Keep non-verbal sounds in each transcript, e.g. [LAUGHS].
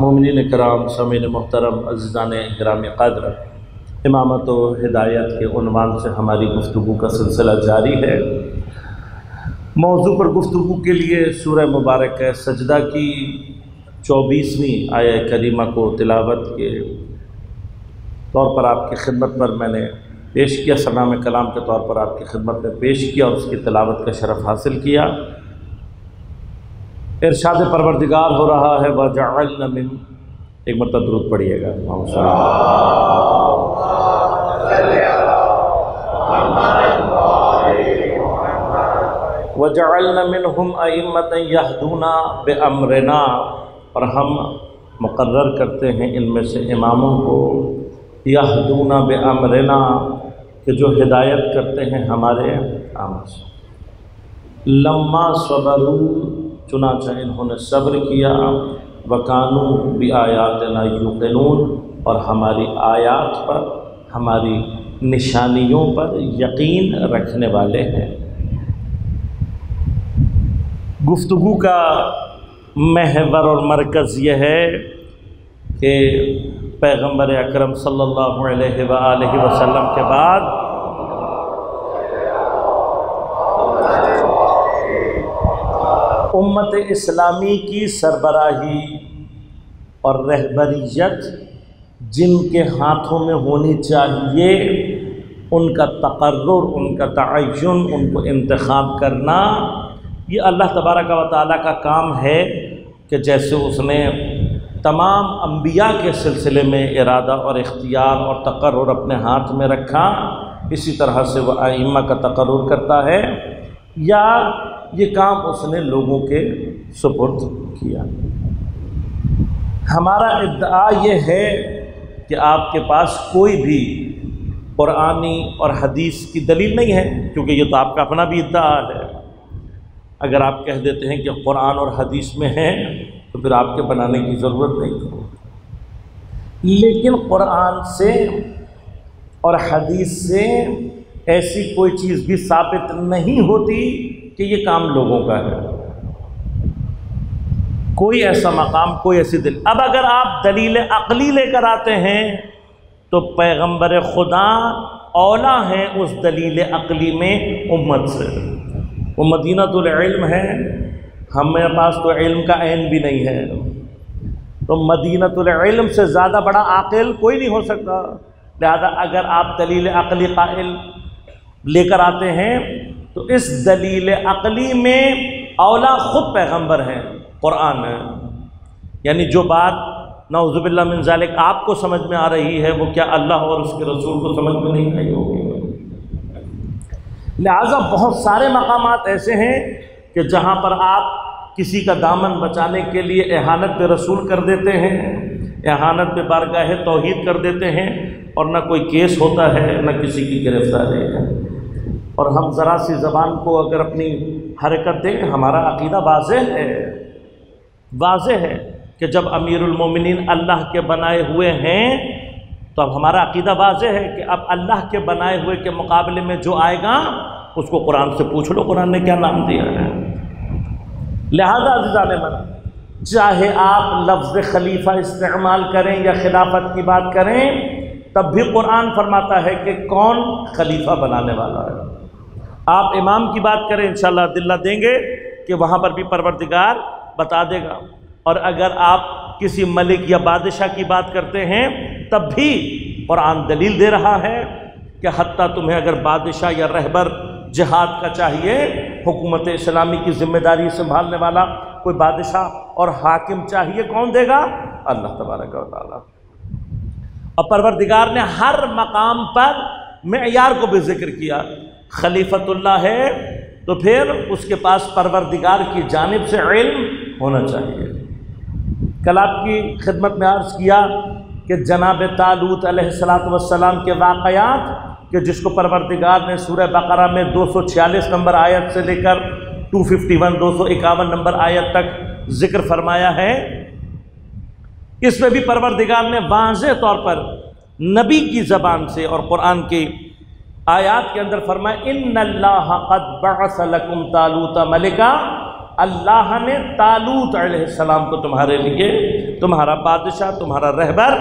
मोमिन कराम समीन मोहतरम अज़ीज़ान ग्राम कदर इमामत व हिदायत के उनवान से हमारी गुफ्तु का सिलसिला जारी है। मौजू पर गुफ्तु के लिए सूर मुबारक सजदा की चौबीसवीं आय करीमा को तिलावत के तौर पर आपकी खिदमत पर मैंने पेश किया। सनाम कलाम के तौर पर आपकी खिदमत में पेश किया और उसकी तिलावत का शरफ़ हासिल किया। इरशाद परवरदिगार हो रहा है। वजअल मिन। एक मतलब दुरूद पढ़िएगा। वजअल मिनहुम अइम्मत यहदूना बेअमरना और हम मुकर्र करते हैं इनमें से इमामों को यहदूना बेअमरना कि जो हिदायत करते हैं हमारे काम से लम्मा सबरू चुनाचा इन्होंने सब्र किया वकानू भी आयात यूकनून और हमारी आयात पर हमारी निशानियों पर यकीन रखने वाले हैं। गुफ्तु का महवर और मरकज़ यह है कि पैगंबर अकरम सल्लल्लाहु अलैहि वसल्लम के बाद उम्मत इस्लामी की सरबराही और रहबरीत जिनके हाथों में होनी चाहिए, उनका तकर्र उनका तयन उनको इंतखब करना। ये अल्लाह तबारक व ताली का काम है कि जैसे उसने तमाम अम्बिया के सिलसिले में इरादा और इख्तियार और तकर्र अपने हाथ में रखा, इसी तरह से वह आइम्मा का तकर्र करता है, या ये काम उसने लोगों के सुपुर्द किया। हमारा इद्दा ये है कि आपके पास कोई भी क़ुरानी और हदीस की दलील नहीं है, क्योंकि ये तो आपका अपना भी इद्दा है। अगर आप कह देते हैं कि कुरान और हदीस में है तो फिर आपके बनाने की ज़रूरत नहीं लेकिन कुरान से और हदीस से ऐसी कोई चीज़ भी साबित नहीं होती कि ये काम लोगों का है। कोई ऐसा मकाम, कोई ऐसी दिल। अब अगर आप दलील अकली लेकर आते हैं तो पैगंबर खुदा औला है उस दलील अकली में उम्मत से। वो मदीनतुल्म है हमारे पास तो इल्म का आन भी नहीं है। तो मदीनतुल्म से ज़्यादा बड़ा आकिल कोई नहीं हो सकता। लिहाजा अगर आप दलील अकली कायल लेकर आते हैं तो इस दलील अकली में औला ख़ुद पैगंबर हैं। कुरान है यानी जो बात नवजुबिल्ला मिनजालिक आपको समझ में आ रही है, वो क्या अल्लाह और उसके रसूल को समझ में नहीं आई होगी? लिहाजा बहुत सारे मकाम ऐसे हैं कि जहाँ पर आप किसी का दामन बचाने के लिए एहानत पे रसूल कर देते हैं एहानत पे बारगाह तोहहीद कर देते हैं और ना कोई केस होता है, न किसी की गिरफ्तारी है। और हम ज़रा सी ज़बान को अगर अपनी हरकत दें, हमारा अकीदा वाज है। वाज है कि जब अमीरमिन अल्लाह के बनाए हुए हैं तो अब हमारा अकीदा वाज है कि अब अल्लाह के बनाए हुए के मुकाबले में जो आएगा, उसको कुरान से पूछ लो, कुरान ने क्या नाम दिया है। लिहाजा अजीज़ान मन चाहे आप लफ्ज़ खलीफा इस्तेमाल करें या खिलाफत की बात करें, तब भी कुरान फरमाता है कि कौन खलीफा बनाने वाला है। आप इमाम की बात करें, इंशाल्लाह दिल्ला देंगे कि वहाँ पर भी परवरदिगार बता देगा। और अगर आप किसी मलिक या बादशाह की बात करते हैं, तब भी कुरान दलील दे रहा है कि हती तुम्हें अगर बादशाह या रहबर जहाद का चाहिए, हुकूमत इस्लामी की ज़िम्मेदारी संभालने वाला कोई बादशाह और हाकिम चाहिए, कौन देगा? अल्लाह तबारक और परवरदिगार ने हर मकाम पर मैार को भी ज़िक्र किया। खलीफतुल्ला है तो फिर उसके पास परवरदिगार की जानब से इल्म होना चाहिए। कल आपकी खिदमत में अर्ज़ किया कि जनाब तालूत सलाम के वाक़ात कि जिसको परवरदिगार ने सूर्य बकरा में 246 नंबर आयत से लेकर 251 दो सौ इक्यावन नंबर आयत तक ज़िक्र फरमाया है। इसमें भी परवरदिगार ने वाज तौर पर नबी की ज़बान से और कुरान की आयात के अंदर फरमाया इन तालूत मलिका। अल्लाह ने तालूत सलाम को तुम्हारे लिए, तुम्हारा बादशाह, तुम्हारा रहबर,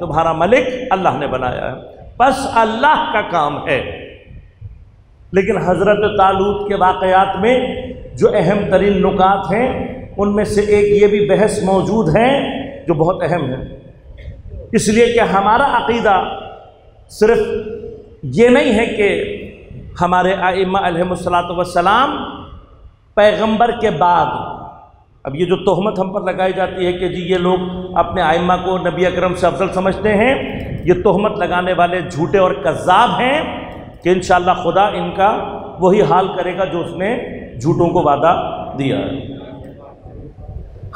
तुम्हारा मलिक अल्लाह ने बनाया है। बस अल्लाह का काम है। लेकिन हज़रत तालूत के वाक़ात में जो अहम तरीन नुकात हैं, उनमें से एक ये भी बहस मौजूद है जो बहुत अहम है। इसलिए कि हमारा अकीदा सिर्फ़ ये नहीं है कि हमारे आइमासलाम पैगंबर के बाद। अब ये जो तोहमत हम पर लगाई जाती है कि जी ये लोग अपने आयमा को नबी अकरम से अफजल समझते हैं, ये तोहमत लगाने वाले झूठे और कज़ाब हैं कि इन खुदा इनका वही हाल करेगा जो उसने झूठों को वादा दिया है।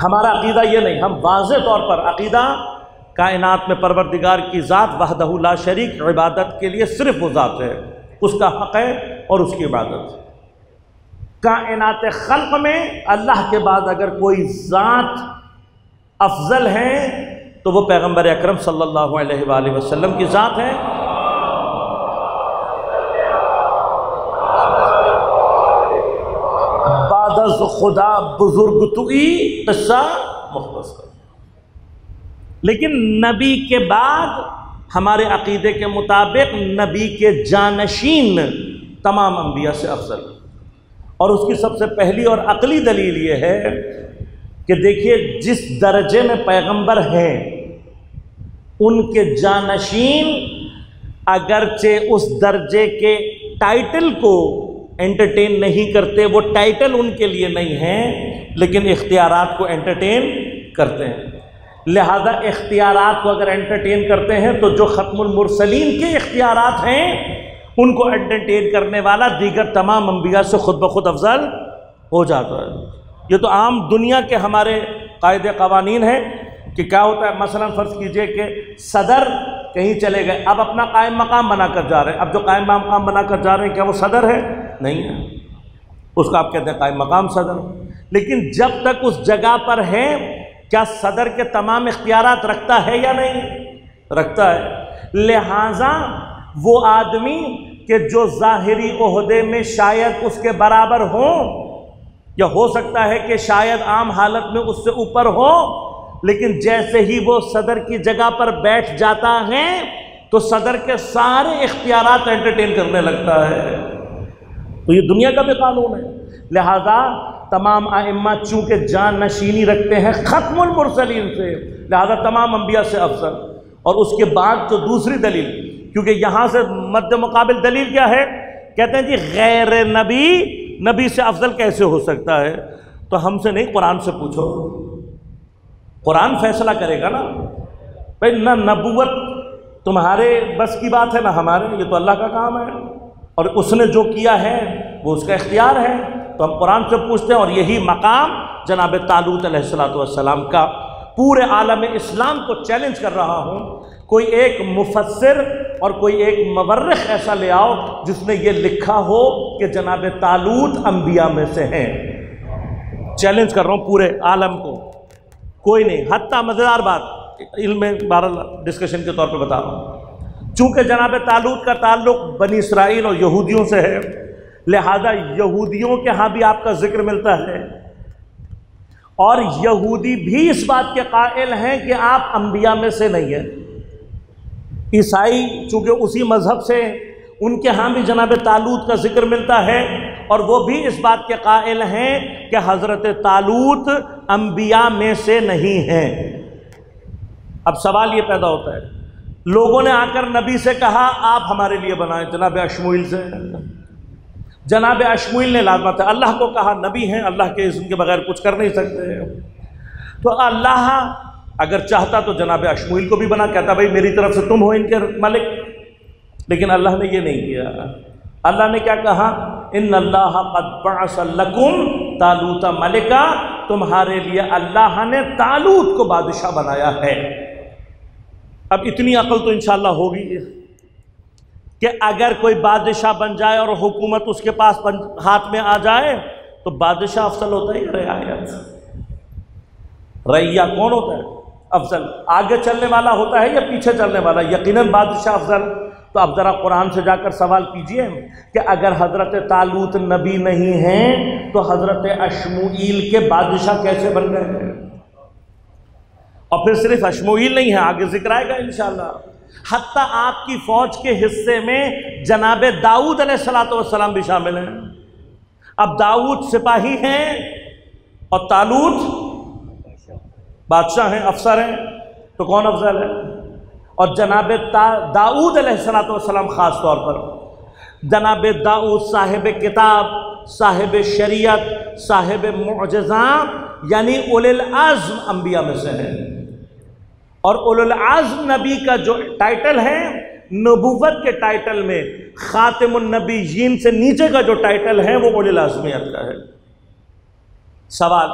हमारा अकीदा ये नहीं, हम वाज तौर पर अकीदा, कायनात में परवरदिगार की ज़ात वहदहुल्ला शरीक, इबादत के लिए सिर्फ़ वो ज़ात है, उसका हक़ है और उसकी इबादत कायनात खल्क में अल्लाह के बाद अगर कोई ज़ात अफजल है तो वो पैगंबर अक्रम सल्लल्लाहु अलैहि वसल्लम की ज़ात है। बादस खुदा बुज़ुर्ग तुई, किस्सा मुख्तसर लेकिन नबी के बाद हमारे अकीदे के मुताबिक नबी के जानशीन तमाम अम्बिया से अफजल। और उसकी सबसे पहली और अकली दलील ये है कि देखिए, जिस दर्जे में पैगंबर हैं, उनके जानशीन अगरचे उस दर्जे के टाइटल को एंटरटेन नहीं करते, वो टाइटल उनके लिए नहीं है, लेकिन इख्तियारात को एंटरटेन करते हैं। लिहाजा इख्तियारात को अगर एंटरटेन करते हैं तो जो ख़त्मुलमरसलीन के इख्तियारात हैं उनको एंटरटेन करने वाला दीगर तमाम अम्बिया से खुद ब खुद अफजल हो जाता है। ये तो आम दुनिया के हमारे कायदे कवानीन हैं कि क्या होता है, मसलन फ़र्ज़ कीजिए कि सदर कहीं चले गए, अब अपना कायम मकाम बना कर जा रहे हैं। अब जो कायम मकाम बना कर जा रहे हैं, क्या वो सदर है? नहीं है। उसका आप कहते हैं कायम मकाम सदर। लेकिन जब तक उस जगह पर है, क्या सदर के तमाम इख्तियार रखता है या नहीं? रखता है। लिहाजा वो आदमी के जो ज़ाहरी अहदे में शायद उसके बराबर हो। या हो सकता है कि शायद आम हालत में उससे ऊपर हो, लेकिन जैसे ही वो सदर की जगह पर बैठ जाता है तो सदर के सारे इख्तियार एंटरटेन करने लगता है। तो ये दुनिया का भी कानून है। लिहाजा तमाम आइम्मा चूँकि जान नशीनी रखते हैं ख़त्मुलमरसलीन से। लिहाजा तमाम अम्बिया से अफसर। और उसके बाद जो दूसरी दलील क्योंकि यहाँ से मद्द मुकाबिल दलील क्या है? कहते हैं जी, गैर नबी नबी से अफजल कैसे हो सकता है? तो हमसे नहीं, कुरान से पूछो। कुरान फैसला करेगा ना? भाई, न नबूवत तुम्हारे बस की बात है, ना हमारे, ये तो अल्लाह का काम है। और उसने जो किया है, वो उसका इख्तियार है। तो हम कुरान से पूछते हैं, और यही मकाम जनाब तालूत सलाम का पूरे आलम इस्लाम को चैलेंज कर रहा हूँ। कोई एक मुफसर और कोई एक मवर्रख ऐसा ले आओ जिसने ये लिखा हो कि जनाब तालूत अम्बिया में से हैं। चैलेंज कर रहा हूँ पूरे आलम को। कोई नहीं हत्या मज़ेदार बात। इल्म बारह डिस्कशन के तौर पर बता रहा हूँ। चूँकि जनाब तालूत का ताल्लुक बनी इसराइल और यहूदियों से है, लिहाजा यहूदियों के यहाँ भी आपका ज़िक्र मिलता है। और यहूदी भी इस बात के कायल हैं कि आप अंबिया में से नहीं हैं। ईसाई, चूँकि उसी मज़हब से उनके यहाँ भी जनाब तालूत का ज़िक्र मिलता है और वो भी इस बात के कायल हैं कि हज़रत तालूत अम्बिया में से नहीं हैं। अब सवाल ये पैदा होता है, लोगों ने आकर नबी से कहा, आप हमारे लिए बनाएँ। जनाब अशमुल से। जनाब अशमुल ने लाजमत था, अल्लाह को कहा, नबी हैं, अल्लाह के इसके बगैर कुछ कर नहीं सकते। तो अल्लाह अगर चाहता तो जनाब अशमुल को भी बना, कहता, भाई, मेरी तरफ़ से तुम हो इनके मलिक। लेकिन अल्लाह ने ये नहीं किया। अल्लाह ने क्या कहा? इन अल्लाह कदबसलकुम तालूता मलिका। तुम्हारे लिए अल्लाह ने तालूत को बादशाह बनाया है। अब इतनी अकल तो इंशाल्लाह होगी कि अगर कोई बादशाह बन जाए और हुकूमत उसके पास हाथ में आ जाए तो बादशाह अफसल होता है रियायत रैया कौन होता है? अफजल। आगे चलने वाला होता है या पीछे चलने वाला? यकीनन बादशाह अफजल। तो आप ज़रा कुरान से जाकर सवाल कीजिए कि अगर हज़रत तालूत नबी नहीं हैं तो हज़रत अशमुईल के बादशाह कैसे बन गए? हैं और फिर सिर्फ़ अशमुईल नहीं है, आगे ज़िक्र आएगा इन हती आपकी फ़ौज के हिस्से में जनाब दाऊद सलाम भी शामिल हैं। अब दाऊद सिपाही हैं और तालूत बादशाह हैं, अफसर हैं तो कौन अफजल है? और जनाब दाऊद सलाम ख़ास तौर पर, जनाब दाऊद साहिब किताब, साहिब शरीयत, साहिब मुजज़ा यानी उलज़म अम्बिया में से हैं। और उलज़म नबी का जो टाइटल है, नबूवत के टाइटल में ख़ातमनबीन से नीचे का जो टाइटल है, वो उलज़मियत का है। सवाल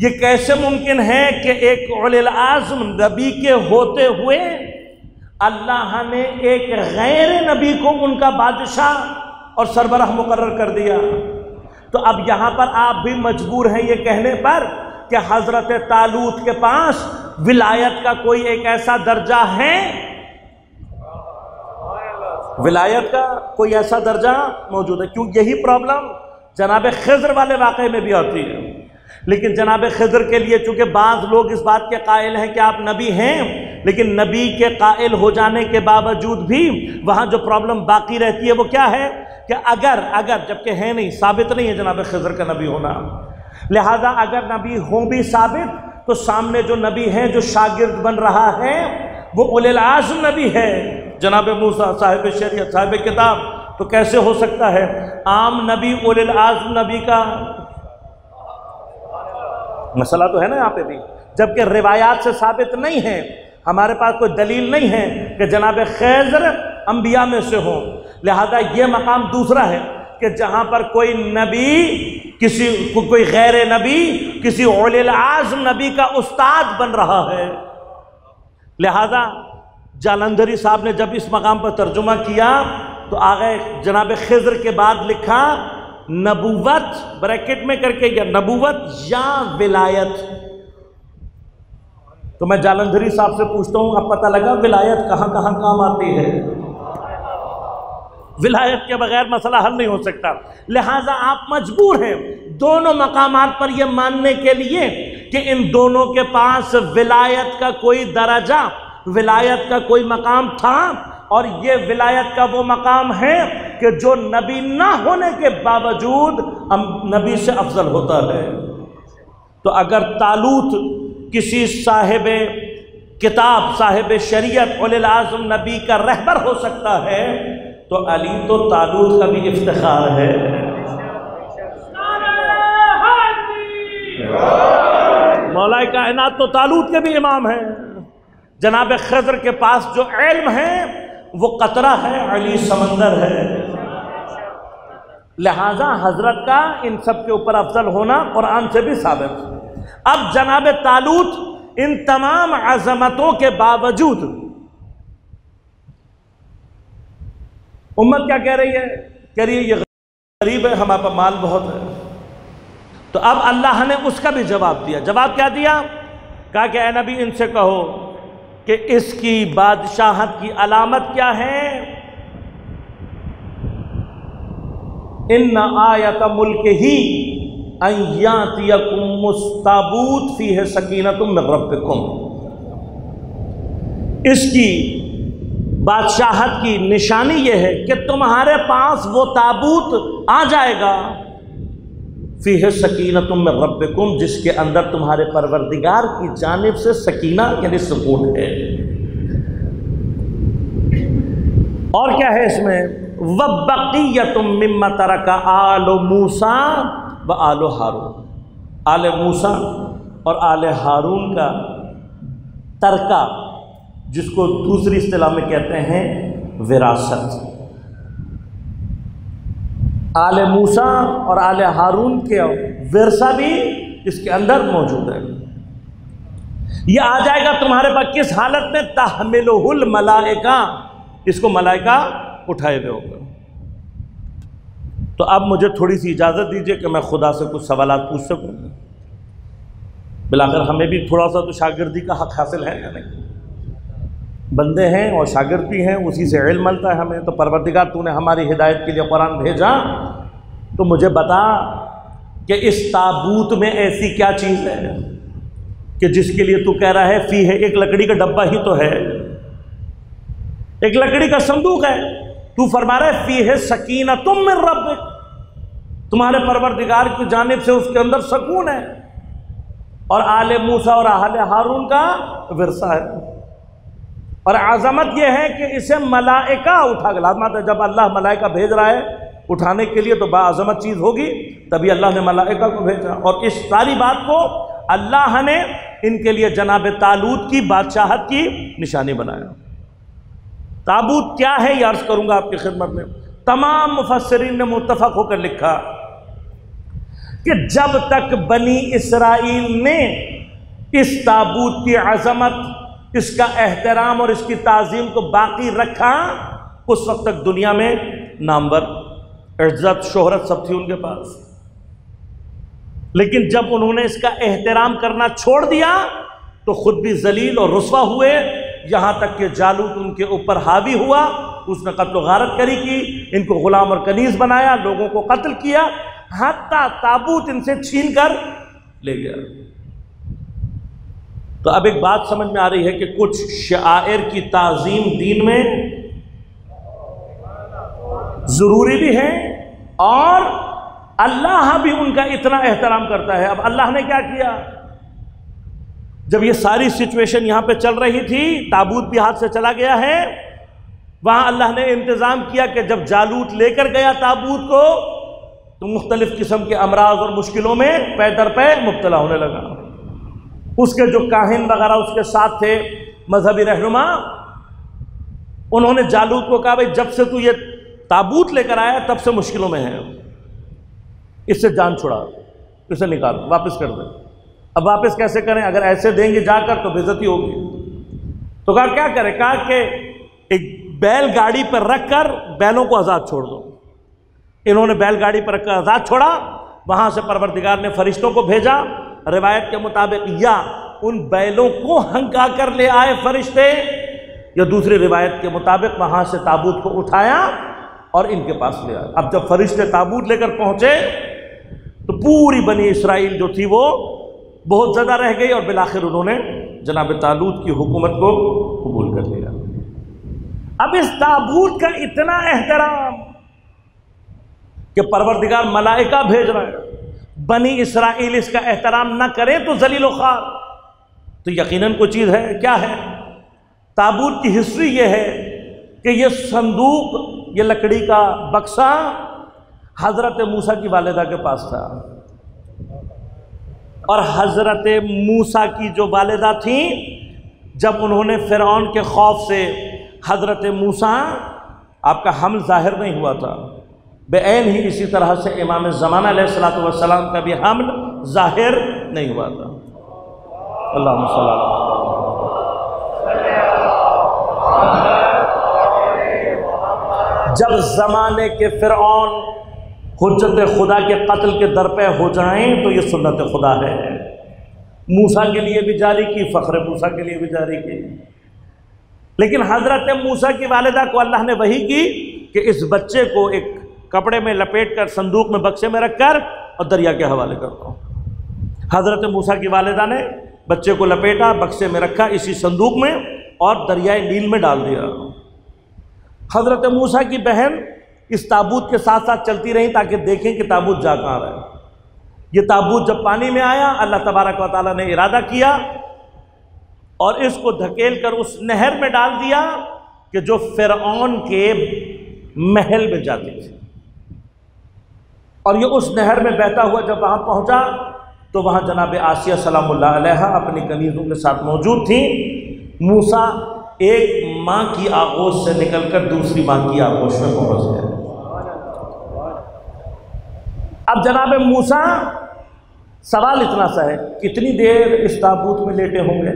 ये कैसे मुमकिन है कि एक आज़म नबी के होते हुए अल्लाह ने एक गैर नबी को उनका बादशाह और सरबराह मुकर कर दिया? तो अब यहाँ पर आप भी मजबूर हैं ये कहने पर कि हज़रत तालूत के पास विलायत का कोई एक ऐसा दर्जा है? विलायत का कोई ऐसा दर्जा मौजूद है। क्यों? यही प्रॉब्लम जनाब खजर वाले वाक़े में भी आती है। लेकिन जनाब खजर के लिए चूँकि बाज़ लोग इस बात के कायल हैं कि आप नबी हैं, लेकिन नबी के कायल हो जाने के बावजूद भी वहाँ जो प्रॉब्लम बाकी रहती है वो क्या है कि अगर अगर, जबकि है नहीं, साबित नहीं है जनाब खजर का नबी होना। लिहाजा अगर नबी हो भी साबित तो सामने जो नबी है, जो शागिर्द बन रहा है, वो उल आज़म नबी है। जनाब मूसा साहिब शरीयत, साहिब किताब तो कैसे हो सकता है? आम नबी उल आज़म नबी का मसला तो है ना यहाँ पे भी। जबकि रिवायात से साबित नहीं है। हमारे पास कोई दलील नहीं है कि जनाब खैजर अम्बिया में से हो। लिहाजा ये मकाम दूसरा है कि जहाँ पर कोई नबी किसी को, कोई गैर नबी किसी आज़म नबी का उस्ताद बन रहा है। लिहाजा जालंधरी साहब ने जब इस मकाम पर तर्जुमा किया तो आगे जनाब खजर के बाद लिखा नबूवत, ब्रैकेट में करके या नबूवत या विलायत। तो मैं जालंधरी साहब से पूछता हूँ, अब पता लगा विलायत कहाँ कहाँ काम आती है। विलायत के बगैर मसला हल नहीं हो सकता। लिहाजा आप मजबूर हैं, दोनों मकाम पर यह मानने के लिए कि इन दोनों के पास विलायत का कोई दर्जा, विलायत का कोई मकाम था और ये विलायत का वो मकाम है कि जो नबी ना होने के बावजूद नबी से अफजल होता है। तो अगर तालूत किसी साहिब किताब, साहिब शरीयत आज़म नबी का रहबर हो सकता है तो अली तो तालूत का भी इफ्तार है। मौलाए कायनात तो तालूत के भी इमाम हैं। जनाब खजर के पास जो इल्म है वो कतरा है, अली समंदर है। लिहाजा हज़रत का इन सब के ऊपर अफजल होना कुरान से भी साबित अब जनाब तालूत इन तमाम अजमतों के बावजूद, उम्मत क्या कह रही है? कह रही है, ये गरीब है हमारे पास माल बहुत है। तो अब अल्लाह ने उसका भी जवाब दिया। जवाब क्या दिया? कहा कि नबी, इनसे कहो कि इसकी बादशाहत की अलामत क्या है? इन आयत मुल्क ही मुस्ताबूत फ़ी है सकीना तुम रब इसकी बादशाहत की निशानी यह है कि तुम्हारे पास वो ताबूत आ जाएगा। फ़ी सकीना तुम में रब जिसके अंदर तुम्हारे परवरदिगार की जानब से सकीना, यानी सुकून है। और क्या है इसमें? वबकी तुम मिम्मा तरका आलो मूसा व आलो हारून। आल मूसा और आल हारून का तरका, जिसको दूसरी इस्तेलाह में कहते हैं विरासत। आल मूसा और आल हारून के विरसा भी इसके अंदर मौजूद है। ये आ जाएगा तुम्हारे पास किस हालत में? तहमिलहुल मलाइका। इसको मलाइका उठाए हुए होगा। तो अब मुझे थोड़ी सी इजाज़त दीजिए कि मैं खुदा से कुछ सवाल पूछ सकूँ। बिलाकर हमें भी थोड़ा सा तो शागिर्दी का हक हासिल है या नहीं? बंदे हैं और शागिर्द भी हैं, उसी से इल्म मिलता है हमें। तो परवरदिगार, तूने हमारी हिदायत के लिए कुरान भेजा। तो मुझे बता कि इस ताबूत में ऐसी क्या चीज़ है कि जिसके लिए तू कह रहा है, फ़ी है, एक लकड़ी का डब्बा ही तो है। एक लकड़ी का संदूक है। तू फरमा रहा है, फ़ी है सकीना तुम में रब तुम्हारे परवरदिगार की जानब से उसके अंदर सकून है। और आले मूसा और आल हारून का विरसा है। और आज़मत यह है कि इसे मलाइका उठा लाजमत जब अल्लाह मलाइका भेज रहा है उठाने के लिए तो बाज़मत चीज़ होगी, तभी अल्लाह ने मलाइका को भेजा। और इस सारी बात को अल्लाह ने इनके लिए जनाब तालूत की, बादशाहत की निशानी बनाया। ताबूत क्या है, ये अर्ज़ करूँगा आपकी खिदमत में। तमाम मुफसरीन ने मुतफ़ होकर लिखा कि जब तक बनी इसराइल ने इस ताबूत की अजमत इसका एहतराम और इसकी ताज़ीम को बाकी रखा? उस वक्त तक दुनिया में नामवर, इज़्ज़त, शोहरत सब थी उनके पास। लेकिन जब उन्होंने इसका एहतराम करना छोड़ दिया तो खुद भी जलील और रसवा हुए। यहाँ तक कि जालूत उनके ऊपर हावी हुआ। उसने कत्ल गारत करी की, इनको गुलाम और कनीज बनाया, लोगों को कत्ल किया हत्ता ताबूत इनसे छीन कर ले गया। तो अब एक बात समझ में आ रही है कि कुछ शायर की ताजीम दीन में ज़रूरी भी है और अल्लाह भी उनका इतना एहतराम करता है। अब अल्लाह ने क्या किया? जब ये सारी सिचुएशन यहाँ पे चल रही थी, ताबूत भी हाथ से चला गया है, वहाँ अल्लाह ने इंतज़ाम किया कि जब जालूत लेकर गया ताबूत को तो मुख्तलिफ़ किस्म के अमराज और मुश्किलों में पै दर पै मुबतला होने लगा। उसके जो काहिन वगैरह उसके साथ थे, मजहबी रहनुमा, उन्होंने जालूत को कहा, भाई, जब से तू ये ताबूत लेकर आया, तब से मुश्किलों में है। इससे जान छुड़ा, इसे निकाल, वापस कर दे। अब वापस कैसे करें? अगर ऐसे देंगे जाकर तो बेजती होगी। तो कहा, क्या करें? कहा कि एक बैलगाड़ी पर रख कर बैलों को आज़ाद छोड़ दो। इन्होंने बैलगाड़ी पर रखकर आज़ाद छोड़ा। वहाँ से परवरदिगार ने फरिश्तों को भेजा। रिवायत के मुताबिक, या उन बैलों को हंका कर ले आए फरिश्ते, या दूसरी रिवायत के मुताबिक वहाँ से ताबूत को उठाया और इनके पास ले आए अब जब फरिश्ते ताबूत लेकर पहुँचे तो पूरी बनी इसराइल जो थी वो बहुत ज़्यादा रह गई और बिलाखिर उन्होंने जनाब तालूत की हुकूमत को कबूल कर लिया। अब इस ताबूत का इतना एहतराम कि परवरदिगार मलाइका भेज रहा है। बनी इसराइल इसका एहतराम ना करें तो जलील खार तो यकीनन कोई चीज़ है? क्या है? ताबूत की हिस्ट्री ये है कि ये संदूक, ये लकड़ी का बक्सा हज़रत मूसा की वालिदा के पास था। और हज़रत मूसा की जो वालिदा थी, जब उन्होंने फ़िरौन के खौफ से हज़रत मूसा, आपका हम ज़ाहिर नहीं हुआ था। बेन ही इसी तरह से इमाम ज़माना सलाम का भी हमल ज़ाहिर नहीं हुआ था। अल्लाह जब ज़माने के फ़िरौन हजत खुदा के कत्ल के दर पे हो जाएँ तो ये सुन्नत खुदा है। मूसा के लिए भी जारी की, फ़ख्र मूसा के लिए भी जारी की। लेकिन हज़रत मूसा की वालदा को अल्लाह ने वही की कि इस बच्चे को एक कपड़े में लपेट कर संदूक में बक्से में रखकर और दरिया के हवाले कर दो हज़रत मूसा की वालदा ने बच्चे को लपेटा, बक्से में रखा, इसी संदूक में और दरियाए नील में डाल दिया। हज़रत मूसा की बहन इस ताबूत के साथ साथ चलती रही ताकि देखें कि ताबूत जा कहाँ रहा है। ये ताबूत जब पानी में आया, अल्लाह तबारक व ताली ने इरादा किया और इसको धकेल कर उस नहर में डाल दिया कि जो फ़िरौन के महल में जाती थी। और ये उस नहर में बहता हुआ जब वहाँ पहुँचा तो वहाँ जनाब आसिया सलाम अपनी कनीज़ों के साथ मौजूद थी। मूसा एक माँ की आगोश से निकलकर दूसरी माँ की आगोश में पहुँच गया। अब जनाब मूसा, सवाल इतना सा है, कितनी देर इस ताबूत में लेटे होंगे?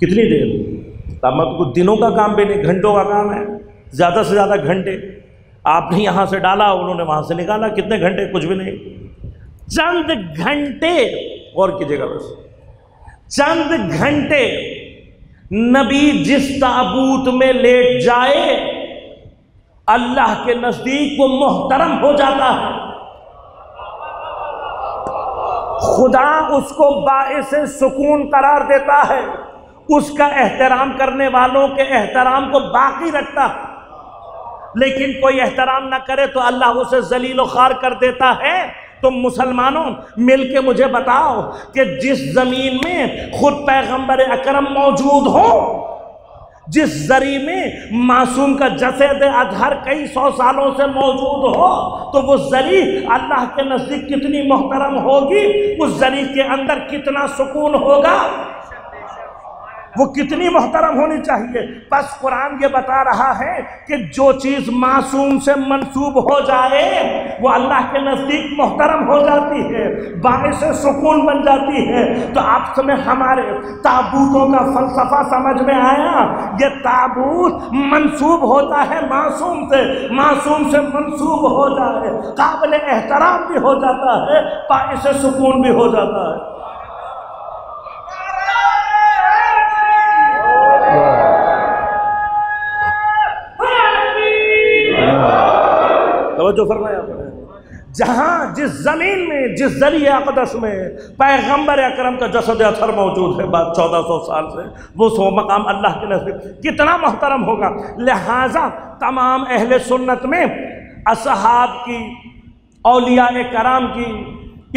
कितनी देर? ताबूत को दिनों का काम भी नहीं, घंटों का काम है, ज़्यादा से ज़्यादा घंटे। आपने यहाँ से डाला, उन्होंने वहाँ से निकाला, कितने घंटे? कुछ भी नहीं। चंद घंटे और कीजिएगा बस। चंद घंटे नबी जिस ताबूत में लेट जाए, अल्लाह के नज़दीक वो मोहतरम हो जाता है। खुदा उसको बायस सुकून करार देता है। उसका एहतराम करने वालों के एहतराम को बाकी रखता है। लेकिन कोई एहतराम ना करे तो अल्लाह उसे जलील खार कर देता है। तो मुसलमानों, मिल के मुझे बताओ कि जिस ज़मीन में खुद पैगंबर अकरम मौजूद हो, जिस जरी में मासूम का जसद अजहर कई सौ सालों से मौजूद हो तो वो जरी अल्लाह के नज़दीक कितनी मोहतरम होगी? उस जरी के अंदर कितना सुकून होगा? वो कितनी मोहतरम होनी चाहिए। बस कुरान ये बता रहा है कि जो चीज़ मासूम से मंसूब हो जाए, वो अल्लाह के नज़दीक मोहतरम हो जाती है बारिश सुकून बन जाती है। तो आप समय हमारे ताबूतों का फलसफा समझ में आया? ये ताबूत मंसूब होता है मासूम से मासूम से मंसूब हो जाए। काबिल एहतराम भी हो जाता है बारिश सुकून भी हो जाता है। तवज्जो फरमाया जहाँ जिस ज़मीन में, जिस ज़रिए अकदस में पैगंबर अकरम का जसद अथर मौजूद है बात चौदह सौ साल से, वो सो मकाम अल्लाह के नज़दीक, कितना मोहतरम होगा। लिहाजा तमाम अहल सुन्नत में असहाब की अलिया कराम की,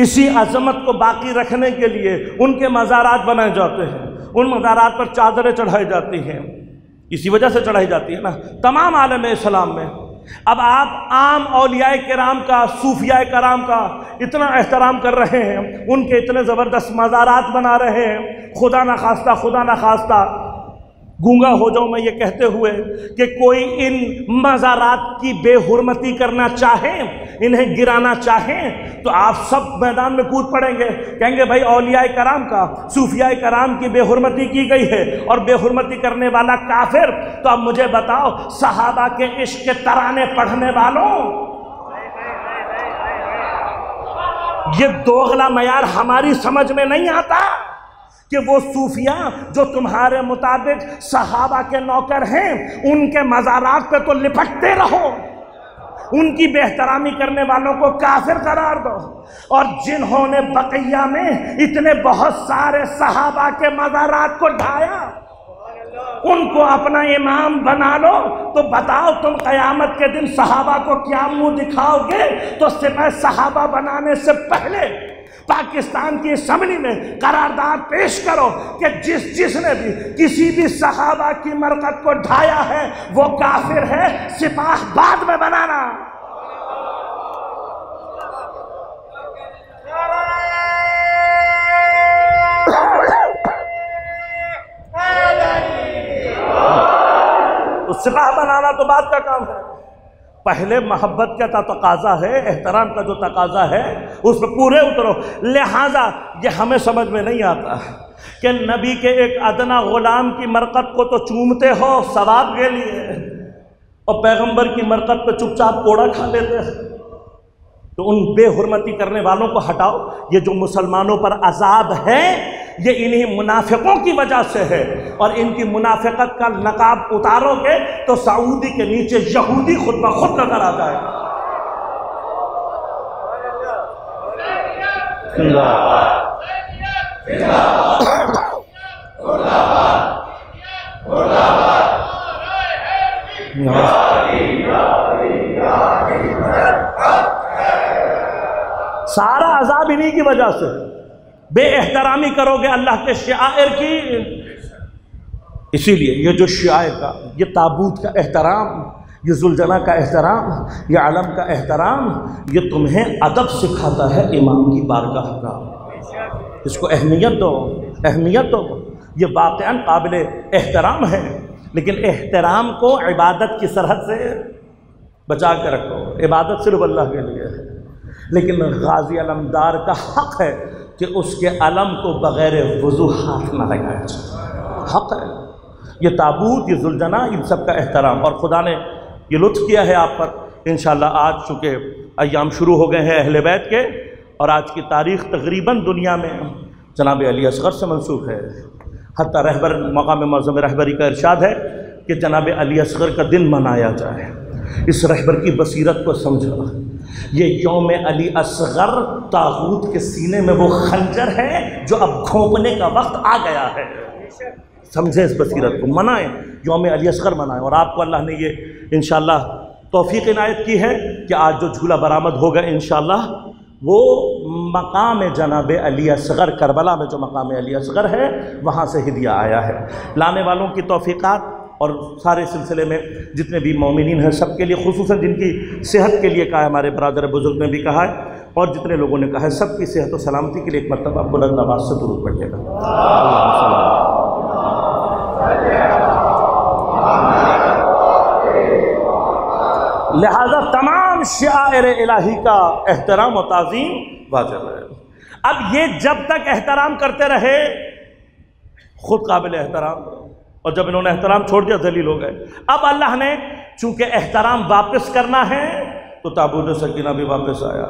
इसी अजमत को बाकी रखने के लिए उनके मज़ारात बनाए जाते हैं। उन मज़ारात पर चादरें चढ़ाई जाती हैं। इसी वजह से चढ़ाई जाती है ना। तमाम आलम इस्लाम में अब आप आम अलिया कराम का सूफिया कराम का इतना एहतराम कर रहे हैं, उनके इतने ज़बरदस्त मज़ारात बना रहे हैं। खुदा ना खास्ता, खुदा ना खास्ता। गूँगा हो जाऊँ मैं ये कहते हुए कि कोई इन मज़ारात की बेहरमती करना चाहे, इन्हें गिराना चाहे तो आप सब मैदान में कूद पड़ेंगे। कहेंगे, भाई अलिया कराम का सूफिया कराम की बेहरमती की गई है और बेहरमती करने वाला काफिर तो अब मुझे बताओ, सहाबा के इश्क के तराने पढ़ने वालों, ये दोगला मैार हमारी समझ में नहीं आता। कि वो सूफिया जो तुम्हारे मुताबिक सहाबा के नौकर हैं, उनके मज़ारात पे तो लिपटते रहो। उनकी बेहतरामी करने वालों को काफिर करार दो। और जिन्होंने बकैया में इतने बहुत सारे सहाबा के मज़ारात को ढाया, उनको अपना इमाम बना लो। तो बताओ तुम कयामत के दिन सहाबा को क्या मुँह दिखाओगे? तो सिपह सहाबा बनाने से पहले पाकिस्तान की असम्बली में करारदाद पेश करो कि जिस जिसने भी किसी भी सहाबा की मरकत को ढाया है, वो काफिर है, सिपाह बाद में बनाना। तो सिपाह बनाना तो बात का काम है। पहले मोहब्बत का तो तकाजा है, एहतराम का जो तकाजा है उस पर पूरे उतरो। लिहाजा ये हमें समझ में नहीं आता कि नबी के एक अदना ग़ुलाम की मरकत को तो चूमते हो सवाब के लिए, और पैगंबर की मरकत पे चुपचाप कोड़ा खा लेते हैं। तो उन बेहरमती करने वालों को हटाओ। ये जो मुसलमानों पर अजाब है ये इन्हीं मुनाफिकों की वजह से है। और इनकी मुनाफिकत का नकाब उतारोगे तो सऊदी के नीचे यहूदी खुद ब खुद नज़र आ जाए सारा अजाब इन्हीं की वजह से। बेएहतरामी करोगे अल्लाह के शायर की। इसीलिए ये जो शायर का, ये ताबूत का एहतराम, ये जुलझना का एहतराम, ये आलम का एहतराम, ये तुम्हें अदब सिखाता है इमाम की बारगाह का। इसको अहमियत दो अहमियत दो। ये वाक़ काबिल एहतराम है, लेकिन एहतराम को इबादत की सरहद से बचा कर रखो। इबादत सिर्फ़ अल्लाह के लिए है। लेकिन गाजी अलमदार का हक़ है कि उसके अलम को बग़ैर वज़ू हाथ न लगाया जाए। हक़ है। ये ताबूत, ये जुलझना इन सब का एहतराम। और खुदा ने ये लुत्फ़ किया है आप पर। इन आज चूँकि अयाम शुरू हो गए हैं अहल बैत के, और आज की तारीख़ तकरीबन दुनिया में जनाब अली असगर से मनसूख है। हती रहबर, मकाम मज़म रहबरी का इरशाद है कि जनाब अली असगर का दिन मनाया जाए। इस रहबर की बसीरत को समझो। ये योम अली असगर ताबूत के सीने में वो खंजर है जो अब घोंपने का वक्त आ गया है। समझे इस बसीरत को, मनाएँ, योम अली असगर मनाएँ। और आपको अल्लाह ने ये इन तोफ़ी इनायत की है कि आज जो झूला बरामद होगा इन वो मकाम जनाब अली असगर, करबला में जो मकाम अली असगर है, वहाँ से हिदिया आया है। लाने वालों की तोफ़ीक़ात और सारे सिलसिले में जितने भी मोमिन हैं, सबके लिए खसूस जिनकी सेहत के लिए कहा है, हमारे बरदर बुज़ुर्ग ने भी कहा है, और जितने लोगों ने कहा है, सबकी सेहत और सलामती के लिए एक मरतबा बुलंद आवाज़ से दुरुद पढ़िएगा। लिहाजा तमाम शायर इलाही का एहतराम और तज़ीम वाजब है। अब ये जब तक एहतराम करते रहे, ख़ुद काबिल एहतराम। और जब इन्होंने एहतराम छोड़ दिया, जलील हो गए। अब अल्लाह ने चूँकि एहतराम वापस करना है तो ताबूत सकीना भी वापस आया।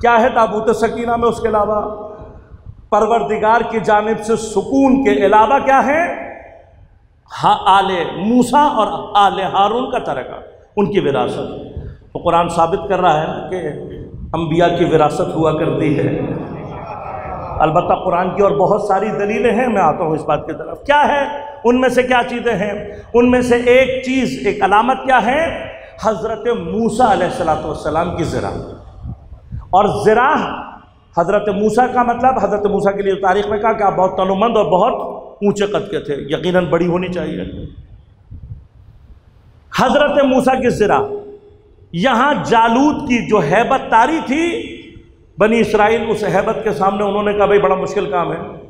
क्या है ताबूत सकीना में उसके अलावा? परवरदिगार की जानब से सुकून के अलावा क्या है? हा आले मूसा और आले हारून का तरका उनकी विरासत। तो कुरान साबित कर रहा है कि अम्बिया की विरासत हुआ करती है। अलबत् कुरान की और बहुत सारी दलीलें हैं, मैं आता हूँ इस बात की तरफ़। क्या है? उनमें से क्या चीज़ें हैं? उनमें से एक चीज़, एक अलामत क्या है? हज़रत मूसा सलाम की ज़रा और ज़रा हज़रत मूसा का मतलब हज़रत मूसा के लिए तारीख़ में कहा कि आप बहुत तनुमंद और बहुत ऊँचे कद के थे, यकीनन बड़ी होनी चाहिए। हज़रत मूसा की ज़रा यहाँ जालूद की जो हैबत तारी थी, बनी इसराइल, उस हैबत के सामने उन्होंने कहा, भाई, बड़ा मुश्किल काम है।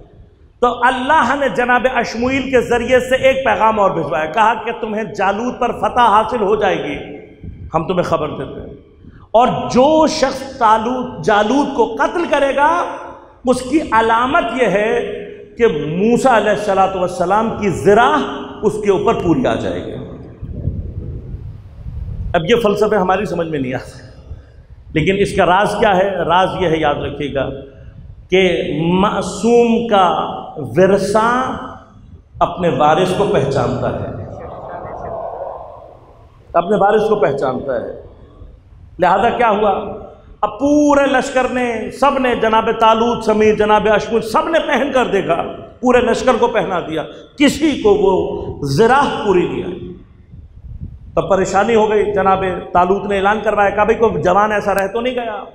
तो अल्लाह ने जनाब अशमुल के ज़रिए से एक पैगाम और भिजवाया। कहा कि तुम्हें जालूद पर फतह हासिल हो जाएगी। हम तुम्हें खबर देते हैं। और जो शख्स तालूद जालूद को कत्ल करेगा, उसकी अलामत यह है कि मूसा सलाम की ज़रा उसके ऊपर पूरी आ जाएगी। अब ये फ़लसफ़े हमारी समझ में नहीं आते। लेकिन इसका राज क्या है? राज यह है, याद रखिएगा, कि मासूम का विरसा अपने वारिस को पहचानता है। अपने वारिस को पहचानता है। लिहाजा क्या हुआ? अब पूरे लश्कर ने, सबने जनाब तालूद समीर, जनाब अशमुद सबने पहन कर देखा, पूरे लश्कर को पहना दिया। किसी को वो ज़रा पूरी नहीं आई। तो परेशानी हो गई, जनाब तालूद ने ऐलान करवाया, कहा, भाई, कोई जवान ऐसा रह तो नहीं गया?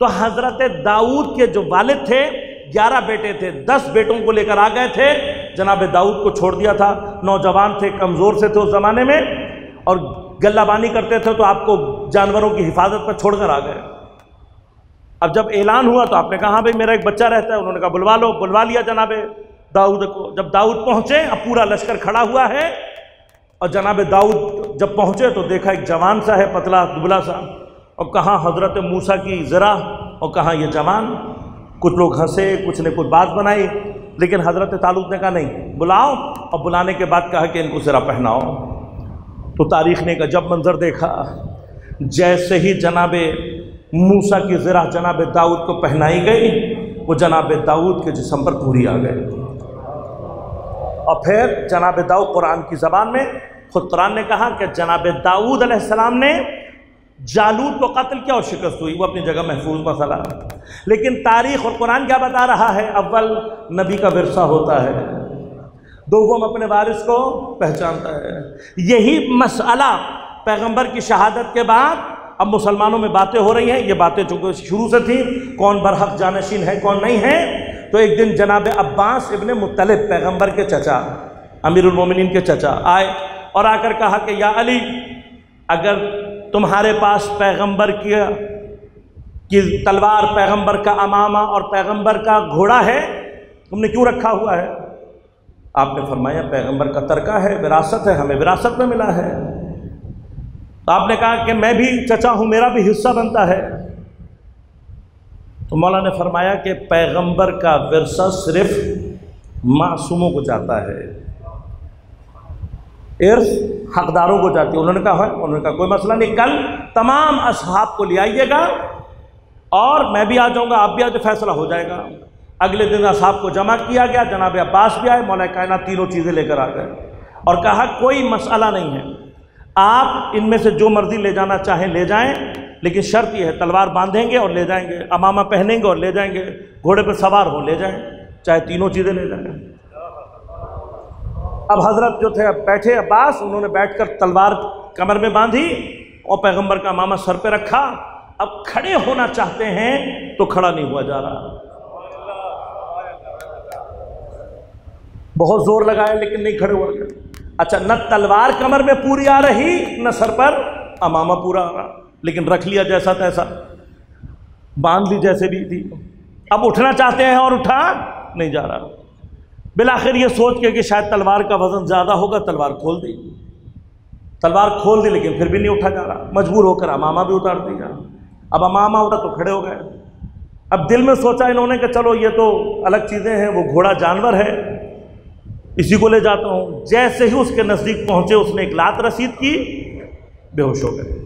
तो हज़रत दाऊद के जो वालिद थे ग्यारह बेटे थे, दस बेटों को लेकर आ गए थे। जनाब दाऊद को छोड़ दिया था। नौजवान थे, कमज़ोर से थे उस ज़माने में। और गल्लाबानी करते थे तो आपको जानवरों की हिफाजत पर छोड़कर आ गए। अब जब ऐलान हुआ तो आपने कहा हाँ भाई, मेरा एक बच्चा रहता है। उन्होंने कहा, बुलवा लो। बुलवा लिया जनाब दाऊद को। जब दाऊद पहुँचे, अब पूरा लश्कर खड़ा हुआ है। और जनाब दाऊद जब पहुँचे तो देखा एक जवान सा है, पतला दुबला सा। और कहाँ, हज़रत मूसा की ज़रा। और कहाँ, ये जवान कुछ लोग हंसे, कुछ ने कुछ बात बनाई, लेकिन हज़रत तालुक ने कहा, नहीं, बुलाओ। और बुलाने के बाद कहा कि इनको ज़रा पहनाओ। तो तारीख ने का जब मंज़र देखा, जैसे ही जनाब मूसा की ज़रा जनाब दाऊद को पहनाई गई, वो जनाब दाऊद के जिसम पर पूरी आ गई। और फिर जनाब दाऊद कुरान की ज़बान में खुद कुरान ने कहा कि जनाब दाऊद ने जालूद को कत्ल किया और शिकस्त हुई, वो अपनी जगह महफूज मसला। लेकिन तारीख़ और कुरान क्या बता रहा है? अव्वल नबी का वरसा होता है। दो दोम अपने वारिस को पहचानता है। यही मसला पैगंबर की शहादत के बाद अब मुसलमानों में बातें हो रही हैं। ये बातें चूँकि शुरू से थी, कौन बरहक जानशीन है, कौन नहीं है। तो एक दिन जनाब अब्बास इबन मुतलब पैगंबर के चचा अमीरमिन के चचा आए और आकर कहा कि, या अली, अगर तुम्हारे पास पैगंबर की की तलवार, पैगंबर का अमामा और पैगंबर का घोड़ा है? तुमने क्यों रखा हुआ है? आपने फरमाया, पैगंबर का तरका है, विरासत है, हमें विरासत में मिला है। तो आपने कहा कि मैं भी चचा हूँ, मेरा भी हिस्सा बनता है। तो मौला ने फरमाया कि पैगंबर का विरसा सिर्फ़ मासूमों को जाता है। इर्स हकदारों को जाती है। उन्होंने कहा, है, उन्होंने कहा, कोई मसला नहीं, कल तमाम असहाब को ले आइएगा और मैं भी आ जाऊँगा, आप भी आज फैसला हो जाएगा। अगले दिन असाब को जमा किया गया, जनाब अब्बास भी आए, मौला कायना तीनों चीज़ें लेकर आ गए और कहा, कोई मसला नहीं है। आप इनमें से जो मर्ज़ी ले जाना चाहें, ले जाएँ, लेकिन शर्त यह है, तलवार बांधेंगे और ले जाएँगे, अमामा पहनेंगे और ले जाएँगे, घोड़े पर सवार हो, ले जाएँ, चाहे तीनों चीज़ें ले जाएँ। अब हज़रत जो थे, बैठे अब्बास, उन्होंने बैठकर तलवार कमर में बांधी और पैगंबर का मामा सर पे रखा। अब खड़े होना चाहते हैं तो खड़ा नहीं हुआ जा रहा। बहुत ज़ोर लगाया, लेकिन नहीं खड़े हो गए अच्छा न तलवार कमर में पूरी आ रही, न सर पर अमामा पूरा आ रहा। लेकिन रख लिया जैसा तैसा। बाँध ली जैसे भी थी। अब उठना चाहते हैं और उठा नहीं जा रहा। बिलाखिर ये सोच के कि शायद तलवार का वज़न ज़्यादा होगा, तलवार खोल दी। तलवार खोल दी, लेकिन फिर भी नहीं उठा जा रहा। मजबूर होकर अमामा भी उतार दिया अब अमामा उठा तो खड़े हो गए। अब दिल में सोचा इन्होंने कि चलो, ये तो अलग चीज़ें हैं, वो घोड़ा जानवर है। इसी को ले जाता हूँ। जैसे ही उसके नज़दीक पहुँचे, उसने एक लात रसीद की, बेहोश हो गए।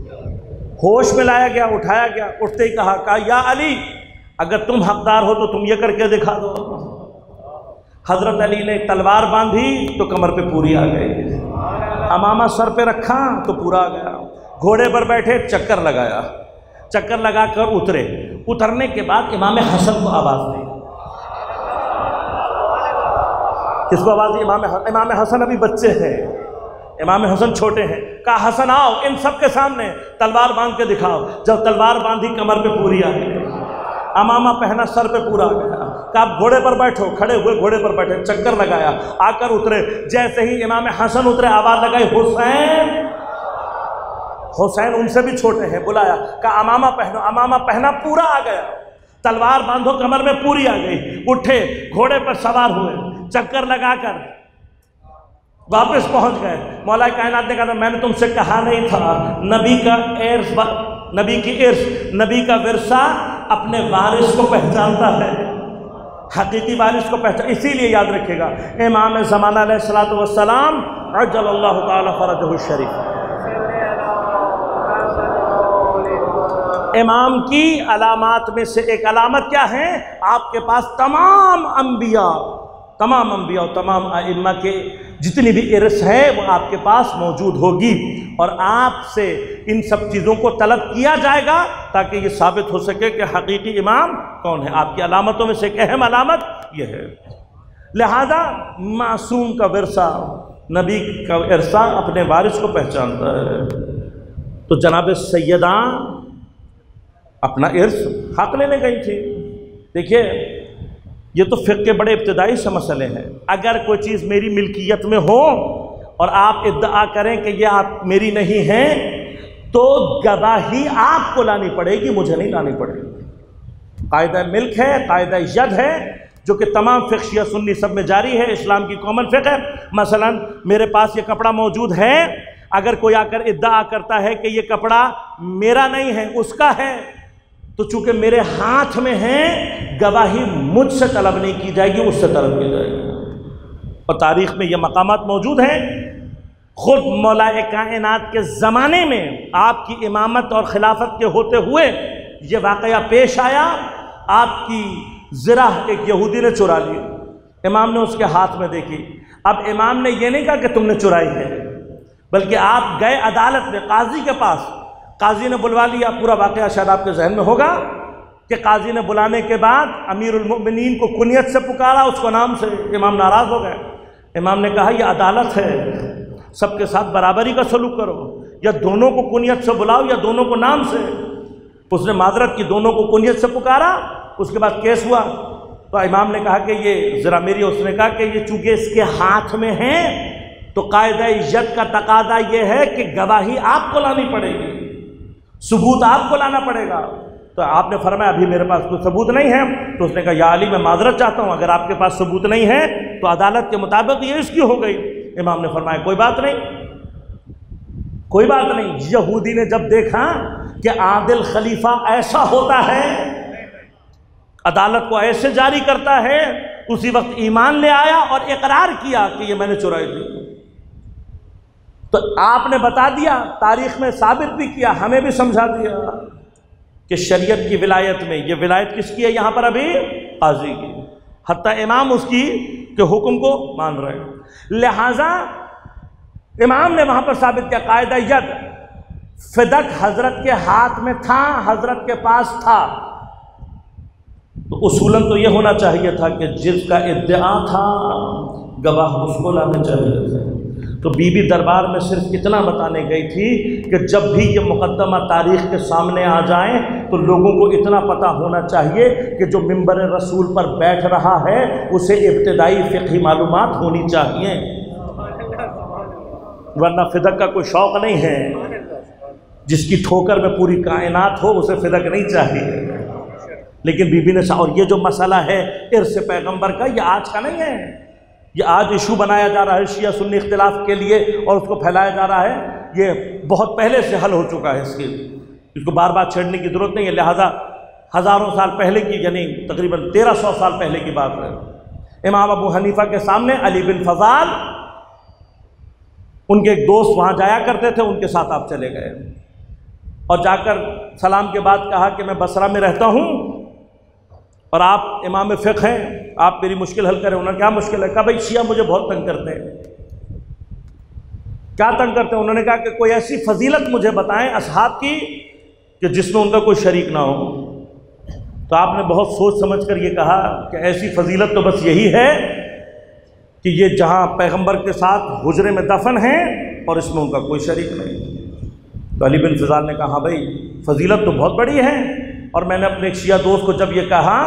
होश में लाया गया, उठाया गया, उठते ही कहा कहा या अली, अगर तुम हकदार हो तो तुम ये करके दिखा दो। हज़रत अली ने तलवार बांधी तो कमर पे पूरी आ गई। अमामा सर पे रखा तो पूरा आ गया। घोड़े पर बैठे चक्कर लगाया। चक्कर लगाकर उतरे। उतरने के बाद इमाम हसन को आवाज़ दी। किसको आवाज़ दी? इमाम इमाम हसन अभी बच्चे हैं। इमाम हसन छोटे हैं। कहा, हसन, आओ, इन सब के सामने तलवार बाँध के दिखाओ। जब तलवार बांधी कमर पे पूरी आ गई। अमामा पहना सर पे पूरा आ गया। आप घोड़े पर बैठो, खड़े हुए घोड़े पर बैठे, चक्कर लगाया, आकर उतरे। जैसे ही इमाम हसन उतरे, आवाज़ लगाई, हुसैन! हुसैन उनसे भी छोटे हैं, बुलाया, कहा, अमामा पहनो, अमामा पहना, पूरा आ गया। तलवार बांधो, कमर में पूरी आ गई, उठे, घोड़े पर सवार हुए, चक्कर लगाकर वापस पहुँच गए। मौला कायनात ने कहा मैंने तुमसे कहा नहीं था, नबी का एर्स नबी की इर्स नबी का विरसा अपने वारिस को पहचानता है। हकीकी वारिस को पहचान, इसीलिए याद रखिएगा, इमाम ज़माना सलाम अजल्ला फ़रज शरीफ। इमाम की अलामत में से एक अलामत क्या है? आपके पास तमाम अम्बिया तमाम अम्बिया और तमाम आइम्मा के जितनी भी इरस है, वो आपके पास मौजूद होगी। और आपसे इन सब चीज़ों को तलब किया जाएगा, ताकि ये साबित हो सके कि हकीकी इमाम कौन है। आपकी अलामतों में से एक अहम अलामत ये है। लिहाजा मासूम का वरसा, नबी का इरसा अपने वारिस को पहचानता है। तो जनाब सैदा अपना इर्स हक लेने गई थी। देखिए ये तो फ़िक के बड़े इब्तदाई से मसले हैं। अगर कोई चीज़ मेरी मिल्कियत में हो और आप इद्दा करें कि ये आप मेरी नहीं हैं तो गवाही आपको लानी पड़ेगी, मुझे नहीं लानी पड़ेगी। कायदा मिल्क है, कायदा यद है, जो कि तमाम फ़िक्शिया सुन्नी सब में जारी है, इस्लाम की कॉमन फ़िक है मसलन, मेरे पास ये कपड़ा मौजूद है, अगर कोई आकर इद्दा करता है कि ये कपड़ा मेरा नहीं है, उसका है तो चूँकि मेरे हाथ में है, गवाही मुझसे तलब नहीं की जाएगी, उससे तलब की जाएगी। और तारीख में यह मकाम मौजूद हैं। खुद मौला कायनात के ज़माने में आपकी इमामत और खिलाफत के होते हुए ये वाक़ पेश आया। आपकी ज़रा एक यहूदी ने चुरा ली। इमाम ने उसके हाथ में देखी। अब इमाम ने यह नहीं कहा कि तुमने चुराई है, बल्कि आप गए अदालत में, काजी के पास। काजी ने बुलवा लिया, पूरा वाक़ शायद आपके जहन में होगा कि काजी ने बुलाने के बाद अमीर अमीरमिन को कुनियत से पुकारा, उसको नाम से इमाम नाराज़ हो गए। इमाम ने कहा, यह अदालत है, सबके साथ बराबरी का सलूक करो, या दोनों को कुनियत से बुलाओ, या दोनों को नाम से। उसने माजरत की दोनों को कुनियत से पुकारा, उसके बाद केस हुआ। तो इमाम ने कहा कि ये, ज़रा मेरी उसने कहा कि ये चूँकि इसके हाथ में है तो कायदा इज़्ज़त का तकादा ये है कि गवाही आपको लानी पड़ेगी। सबूत आपको लाना पड़ेगा। तो आपने फरमाया, अभी मेरे पास कोई सबूत नहीं है। तो उसने कहा, या अली, मैं माजरत चाहता हूँ। अगर आपके पास सबूत नहीं है तो अदालत के मुताबिक ये इसकी हो गई। इमाम ने फरमाया, कोई बात नहीं। कोई बात नहीं। यहूदी ने जब देखा कि आदिल खलीफा ऐसा होता है, अदालत को ऐसे जारी करता है, उसी वक्त ईमान ले आया और इकरार किया कि ये मैंने चुराई थी। तो आपने बता दिया, तारीख में साबित भी किया, हमें भी समझा दिया कि शरीयत की विलायत में, ये विलायत किसकी है यहाँ पर अभी? काजी की। हती इमाम उसकी के हुक्म को मान रहे हैं। लिहाजा इमाम ने वहाँ पर साबित किया, कायदा यद, फिदक हज़रत के हाथ में था, हज़रत के पास था। तो उसूलन तो यह होना चाहिए था कि जिसका इद्या था, गवाह उसको लाने चाहिए थे। तो बीबी दरबार में सिर्फ़ इतना बताने गई थी कि जब भी ये मुकदमा तारीख़ के सामने आ जाए तो लोगों को इतना पता होना चाहिए कि जो मंबर रसूल पर बैठ रहा है, उसे इब्तदाई फ़िकी मालूम होनी चाहिए। वरना फ़िदक का कोई शौक़ नहीं है। जिसकी ठोकर में पूरी कायनात हो, उसे फ़िदक नहीं चाहिए। लेकिन बीबी ने और ये जो मसला है, इर्स पैगंबर का, ये आज का नहीं है। ये आज इशू बनाया जा रहा है शिया सुन्नी इख्तलाफ के लिए और उसको फैलाया जा रहा है। ये बहुत पहले से हल हो चुका है इसकी। इसको बार बार छेड़ने की ज़रूरत नहीं है, लिहाजा हज़ारों साल पहले की, यानी तकरीबन तेरह सौ साल पहले की बात है। इमाम अबू हनीफ़ा के सामने अली बिन फजाल, उनके एक दोस्त वहाँ जाया करते थे, उनके साथ आप चले गए। और जाकर सलाम के बाद कहा कि मैं बसरा में रहता हूँ और आप इमाम फ़िक हैं, आप मेरी मुश्किल हल करें। उन्होंने क्या मुश्किल है। कहा, भाई, शिया मुझे बहुत तंग करते हैं। क्या तंग करते हैं? उन्होंने कहा कि कोई ऐसी फजीलत मुझे बताएँ असहाब की कि जिसमें उनका कोई शरीक ना हो। तो आपने बहुत सोच समझ कर ये कहा कि ऐसी फजीलत तो बस यही है कि ये जहाँ पैगंबर के साथ हुजरे में दफन है और इसमें उनका कोई शरीक नहीं। तो अली बिन फिजाल ने कहा, भाई, फजीलत तो बहुत बड़ी है। और मैंने अपने एक शिया दोस्त को जब ये कहा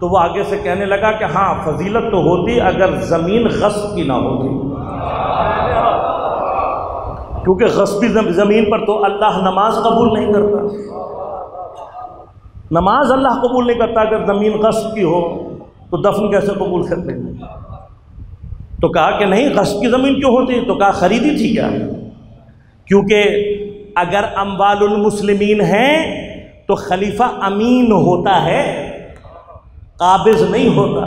तो वो आगे से कहने लगा कि हाँ फजीलत तो होती अगर ज़मीन गस्ब की ना होती। क्योंकि गस्बी ज़मीन पर तो अल्लाह नमाज़ कबूल नहीं करता। नमाज़ अल्लाह कबूल नहीं करता, अगर ज़मीन गस्ब की हो तो दफन कैसे कबूल कर लेंगे तो कहा कि नहीं गस्ब की ज़मीन क्यों होती? तो कहा, ख़रीदी थी क्या? क्योंकि अगर अम्बालुल मुस्लिमीन हैं तो खलीफा अमीन होता है, काबिज नहीं होता,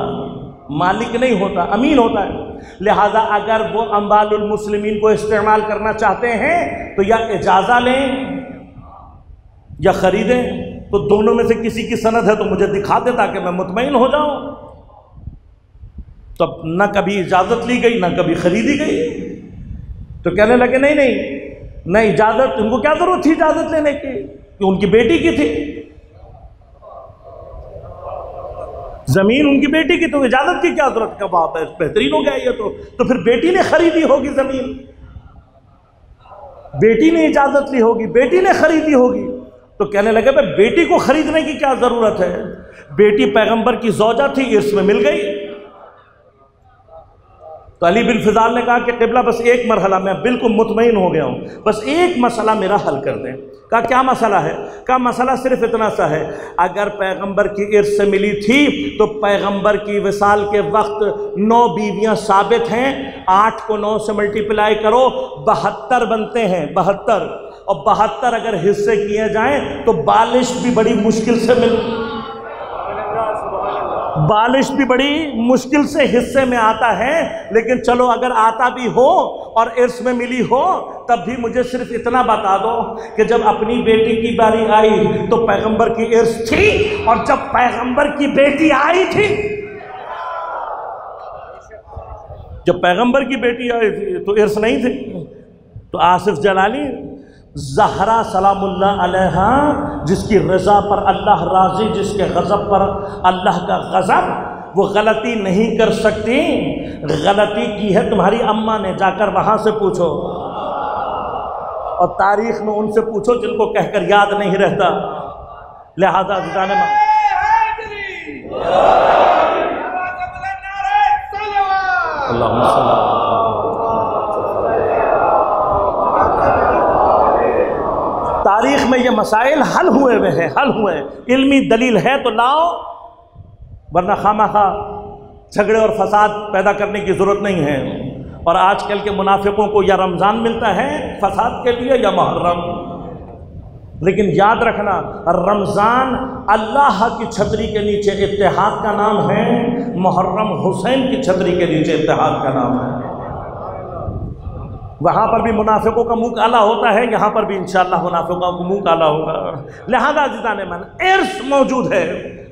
मालिक नहीं होता, अमीन होता है। लिहाजा अगर वो अम्बालुल मुस्लिमीन को इस्तेमाल करना चाहते हैं तो या इजाज़ा लें या ख़रीदें तो दोनों में से किसी की सनद है तो मुझे दिखा दे ताकि मैं मुतमिन हो जाऊँ। तब तो न कभी इजाज़त ली गई, ना कभी ख़रीदी गई। तो कहने लगे, नहीं नहीं, न इजाज़त उनको क्या ज़रूरत थी इजाज़त लेने की? कि उनकी बेटी की थी। ज़मीन उनकी बेटी की तो इजाज़त की क्या ज़रूरत? का बात है बेहतरीन हो गया ये तो। तो फिर बेटी ने खरीदी होगी ज़मीन। बेटी ने इजाज़त ली होगी, बेटी ने खरीदी होगी। तो कहने लगे, भाई, बेटी को खरीदने की क्या ज़रूरत है? बेटी पैगंबर की जौजा थी इसमें मिल गई। तो अली बिन फिजाल ने कहा कि किबला बस एक मरहला, मैं बिल्कुल मुतमिन हो गया हूँ। बस एक मसला मेरा हल कर दें। कहा, क्या मसला है? कहा, मसला सिर्फ़ इतना सा है, अगर पैगंबर की इर्द से मिली थी तो पैगंबर की विसाल के वक्त नौ बीवियाँ साबित हैं, आठ को नौ से मल्टीप्लाई करो, बहत्तर बनते हैं, बहत्तर। और बहत्तर अगर हिस्से किए जाएँ तो बालिश भी बड़ी मुश्किल से मिल बालिश भी बड़ी मुश्किल से हिस्से में आता है, लेकिन चलो अगर आता भी हो और इर्स में मिली हो, तब भी मुझे सिर्फ़ इतना बता दो कि जब अपनी बेटी की बारी आई तो पैगंबर की इर्स थी और जब पैगंबर की बेटी आई थी, जब पैगंबर की बेटी आई थी तो इर्स नहीं थी। तो आसिफ जलाली जहरा सलामुल्ला अलैहा जिसकी रज़ा पर अल्लाह राज़ी जिसके गज़ब पर अल्लाह का गज़ब वो गलती नहीं कर सकती। गलती की है तुम्हारी अम्मा ने जाकर वहाँ से पूछो। और तारीख में उनसे पूछो जिनको कहकर याद नहीं रहता। लिहाजा जाने अल्लाह तारीख में ये मसाइल हल हुए हुए हैं, हल हुए हैं। इल्मी दलील है तो लाओ, वरना खामा खा झगड़े और फसाद पैदा करने की ज़रूरत नहीं है। और आजकल के मुनाफिकों को या रमज़ान मिलता है फसाद के लिए या मुहर्रम। लेकिन याद रखना, रमज़ान अल्लाह की छतरी के नीचे इतिहाद का नाम है, मुहर्रम हुसैन की छतरी के नीचे इतिहाद का नाम है। वहाँ पर भी मुनाफिकों का मुँह काला होता है, यहाँ पर भी इंशाल्लाह मुनाफिकों का मुँह काला होगा। लिहाजा जिताने मन, इर्स मौजूद है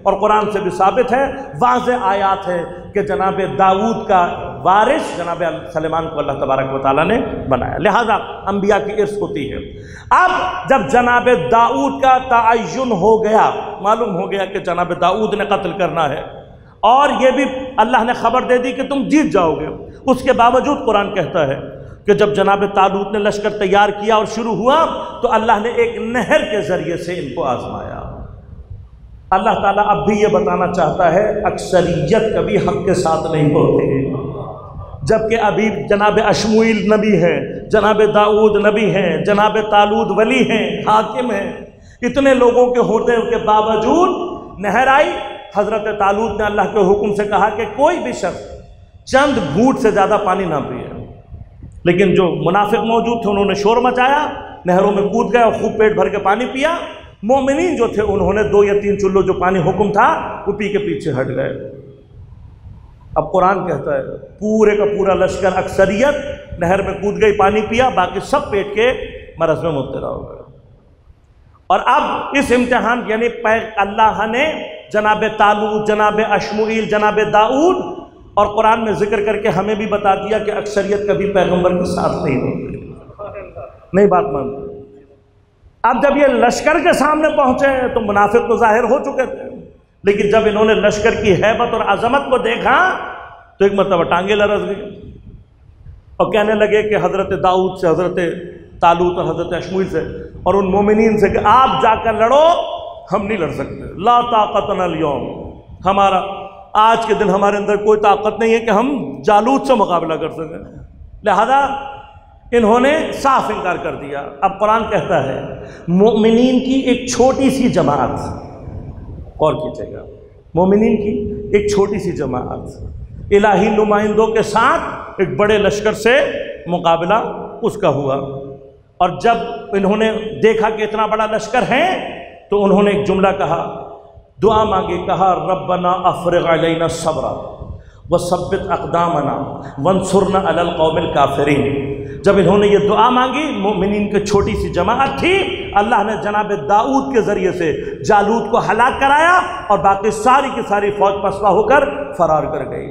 और कुरान से भी साबित है वाज आयात है कि जनाब दाऊद का वारिस, जनाब सलेमान को अल्लाह तबारक वाली ने बनाया। लिहाजा अम्बिया की इर्स होती है। अब जब जनाब दाऊद का तयन हो गया, मालूम हो गया कि जनाब दाऊद ने कत्ल करना है, और ये भी अल्लाह ने खबर दे दी कि तुम जीत जाओगे, उसके बावजूद कुरान कहता है कि जब जनाब तालूत ने लश्कर तैयार किया और शुरू हुआ तो अल्लाह ने एक नहर के ज़रिए से इनको आजमाया। अल्लाह ताला अब भी ये बताना चाहता है, अक्सरियत कभी हक के साथ नहीं होते जबकि अभी जनाब अशमुल नबी हैं, जनाब दाऊद नबी हैं, जनाब तालूद वली हैं, हाकिम हैं। इतने लोगों के होने के बावजूद नहर आई। हज़रत तालूद ने अल्लाह के हुक्म से कहा कि कोई भी शख्स चंद घूट से ज़्यादा पानी ना पिए। लेकिन जो मुनाफिक मौजूद थे, उन्होंने शोर मचाया, नहरों में कूद गए और खूब पेट भर के पानी पिया। मोमिन जो थे, उन्होंने दो या तीन चुल्लो जो पानी हुक्म था, वो पी के पीछे हट गए। अब कुरान कहता है, पूरे का पूरा लश्कर अक्सरियत, नहर में कूद गई, पानी पिया, बाकी सब पेट के मरज में मुबतला हो गए। और अब इस इम्तहान, यानी अल्लाह ने जनाब तालू जनाब अशमुल जनाब दाऊद और कुरान में ज़िक्र करके हमें भी बता दिया कि अक्सरियत कभी पैगंबर के साथ नहीं होती। नहीं बात मान अब जब ये लश्कर के सामने पहुँचे तो मुनाफिक तो ज़ाहिर हो चुके थे। लेकिन जब इन्होंने लश्कर की हैबत और अजमत को देखा तो एक मतलब टांगे लरस गई और कहने लगे कि हज़रत दाऊद से, हज़रत तालूत और हज़रत अशमुल से, और उन मोमिन से कि आप जाकर लड़ो, हम नहीं लड़ सकते। ला ताकत नलियोम हमारा आज के दिन हमारे अंदर कोई ताकत नहीं है कि हम जालूद से मुकाबला कर सकें। लिहाजा इन्होंने साफ़ इनकार कर दिया। अब कुरान कहता है मोमिन की एक छोटी सी जमात। और कीजिएगा मोमिन की एक छोटी सी जमात। इलाही नुमाइंदों के साथ एक बड़े लश्कर से मुकाबला उसका हुआ। और जब इन्होंने देखा कि इतना बड़ा लश्कर है तो उन्होंने एक जुमला कहा दुआ मांगी, कहा, रब्बना अफरगना सबरा व सब्बित अकदामना वनसुरना अलल कौमिल काफरीन। जब इन्होंने ये दुआ मांगी मोमिन की छोटी सी जमात थी, अल्लाह ने जनाब दाऊद के ज़रिए से जालूद को हलाक कराया और बाकी सारी की सारी फौज पसवा होकर फरार कर गई।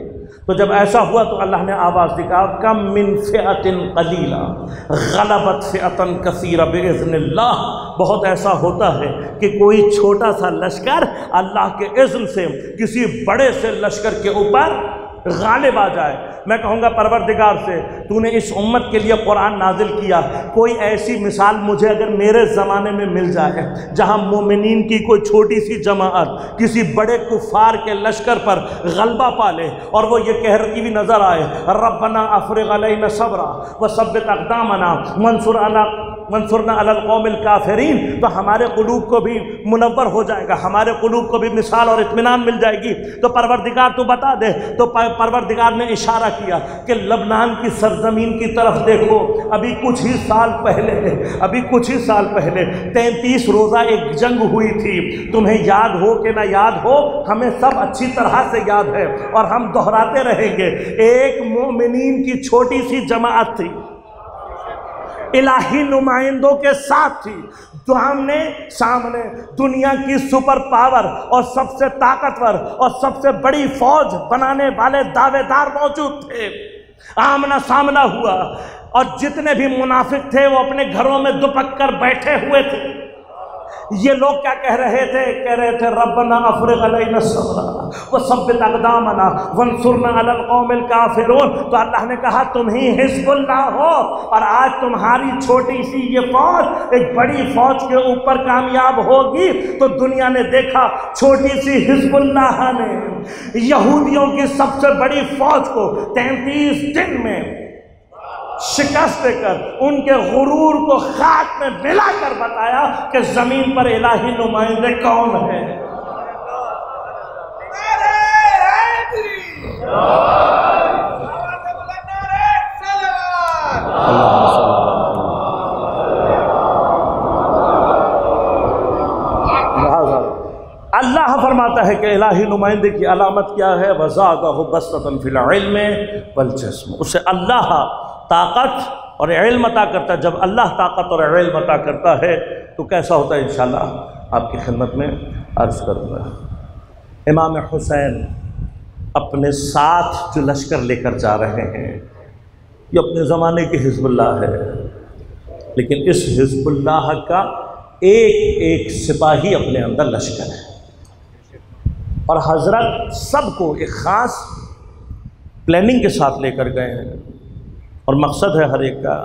तो जब ऐसा हुआ तो अल्लाह ने आवाज़ दिखा कम मिन फ़ियतिन कलीला, गलबत फ़ियतन कसीर बेज़नल्लाह बहुत ऐसा होता है कि कोई छोटा सा लश्कर अल्लाह के इज्ल से, किसी बड़े से लश्कर के ऊपर गालिब आ जाए। मैं कहूँगा, परवरदिगार से, तूने इस उम्मत के लिए कुरान नाजिल किया। कोई ऐसी मिसाल मुझे अगर मेरे ज़माने में मिल जाए, जहाँ मोमिन की कोई छोटी सी जमात किसी बड़े कुफार के लश्कर पर गलबा पाले और वो ये कहती हुई नज़र आए रबना अफरगल सबरा व सब अकदामना मंसूर अला मंसूरना अलकौमिल काफरीन। तो हमारे कलूब को भी मुनवर हो जाएगा, हमारे कलूब को भी मिसाल और इतमान मिल जाएगी। तो परवरदिगार तो बता दे तो परवरदिगार ने इशारा किया कि लबनान की सरजमीन की तरफ़ देखो। अभी कुछ ही साल पहले, अभी कुछ ही साल पहले तैंतीस रोज़ा एक जंग हुई थी। तुम्हें याद हो कि ना याद हो, हमें सब अच्छी तरह से याद है और हम दोहराते रहेंगे। एक मोमिन की छोटी सी जमात थी। इलाही नुमाइंदों के साथ थी तो हमने सामने दुनिया की सुपर पावर और सबसे ताकतवर और सबसे बड़ी फौज बनाने वाले दावेदार मौजूद थे। आमना सामना हुआ और जितने भी मुनाफिक थे, वो अपने घरों में दुपक कर बैठे हुए थे। ये लोग क्या कह रहे थे? कह रहे थे रबना अफरगलना वो सब तकदामना वनसुरना अलकौमिल काफिरून। तो अल्लाह ने कहा, तुम ही हिजबुल्ला हो, और आज तुम्हारी छोटी सी ये फौज, एक बड़ी फौज के ऊपर कामयाब होगी। तो दुनिया ने देखा, छोटी सी हिजबुल्लाह ने यहूदियों की सबसे बड़ी फौज को तैंतीस दिन में शिकस्त देकर उनके गुरूर को खाक में मिला कर बताया कि ज़मीन पर इलाही नुमाइंदे कौन है? अल्लाह फरमाता है कि इलाही नुमाइंदे की अलामत क्या है? वजादा बस्तन फ़िलम वलजस्म उसे अल्लाह ताकत और इल्म अता करता है। जब अल्लाह ताकत और इल्म अता करता है तो कैसा होता है इन आपकी खिदमत में अर्ज़ करूँगा। इमाम हुसैन अपने साथ जो लश्कर लेकर जा रहे हैं, ये अपने ज़माने की हिजबुल्लाह है। लेकिन इस हिजबुल्लाह का एक एक सिपाही अपने अंदर लश्कर है। और हज़रत सबको एक ख़ास प्लानिंग के साथ लेकर गए हैं। और मकसद है हर एक का।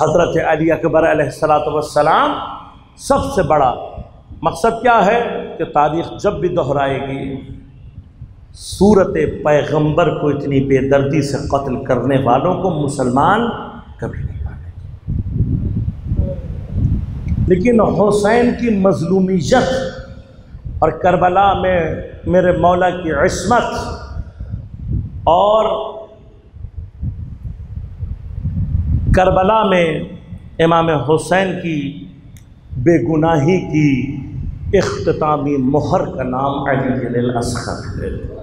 हज़रत अली अकबर सलाम सबसे बड़ा मकसद क्या है कि तारीख़ जब भी दोहराएगी, सूरत पैगंबर को इतनी बेदर्दी से कत्ल करने वालों को मुसलमान कभी नहीं मानेंगे। लेकिन हुसैन की मजलूमियत और करबला में मेरे मौला की इसमत और करबला में इमाम हुसैन की बेगुनाही की अख्तामी मोहर का नाम अली असगर है।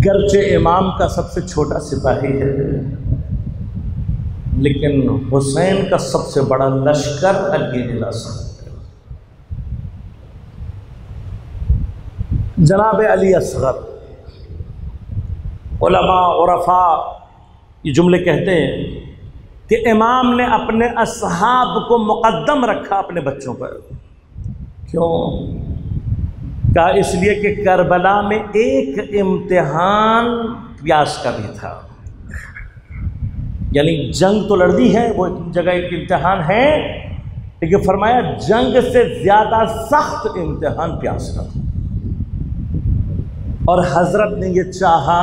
गर्चे इमाम का सबसे छोटा सिपाही है। लेकिन हुसैन का सबसे बड़ा लश्कर अली असगर जनाब अली असगर उलमा ये जुमले कहते हैं कि इमाम ने अपने असहाब को मुक़दम रखा अपने बच्चों पर। क्यों? कहा, इसलिए कि करबला में एक इम्तिहान प्यास का भी था। यानी जंग तो लड़ दी है, वो जगह एक इम्तिहान है, लेकिन फरमाया, जंग से ज़्यादा सख्त इम्तिहान प्यास का था। और हज़रत ने ये चाहा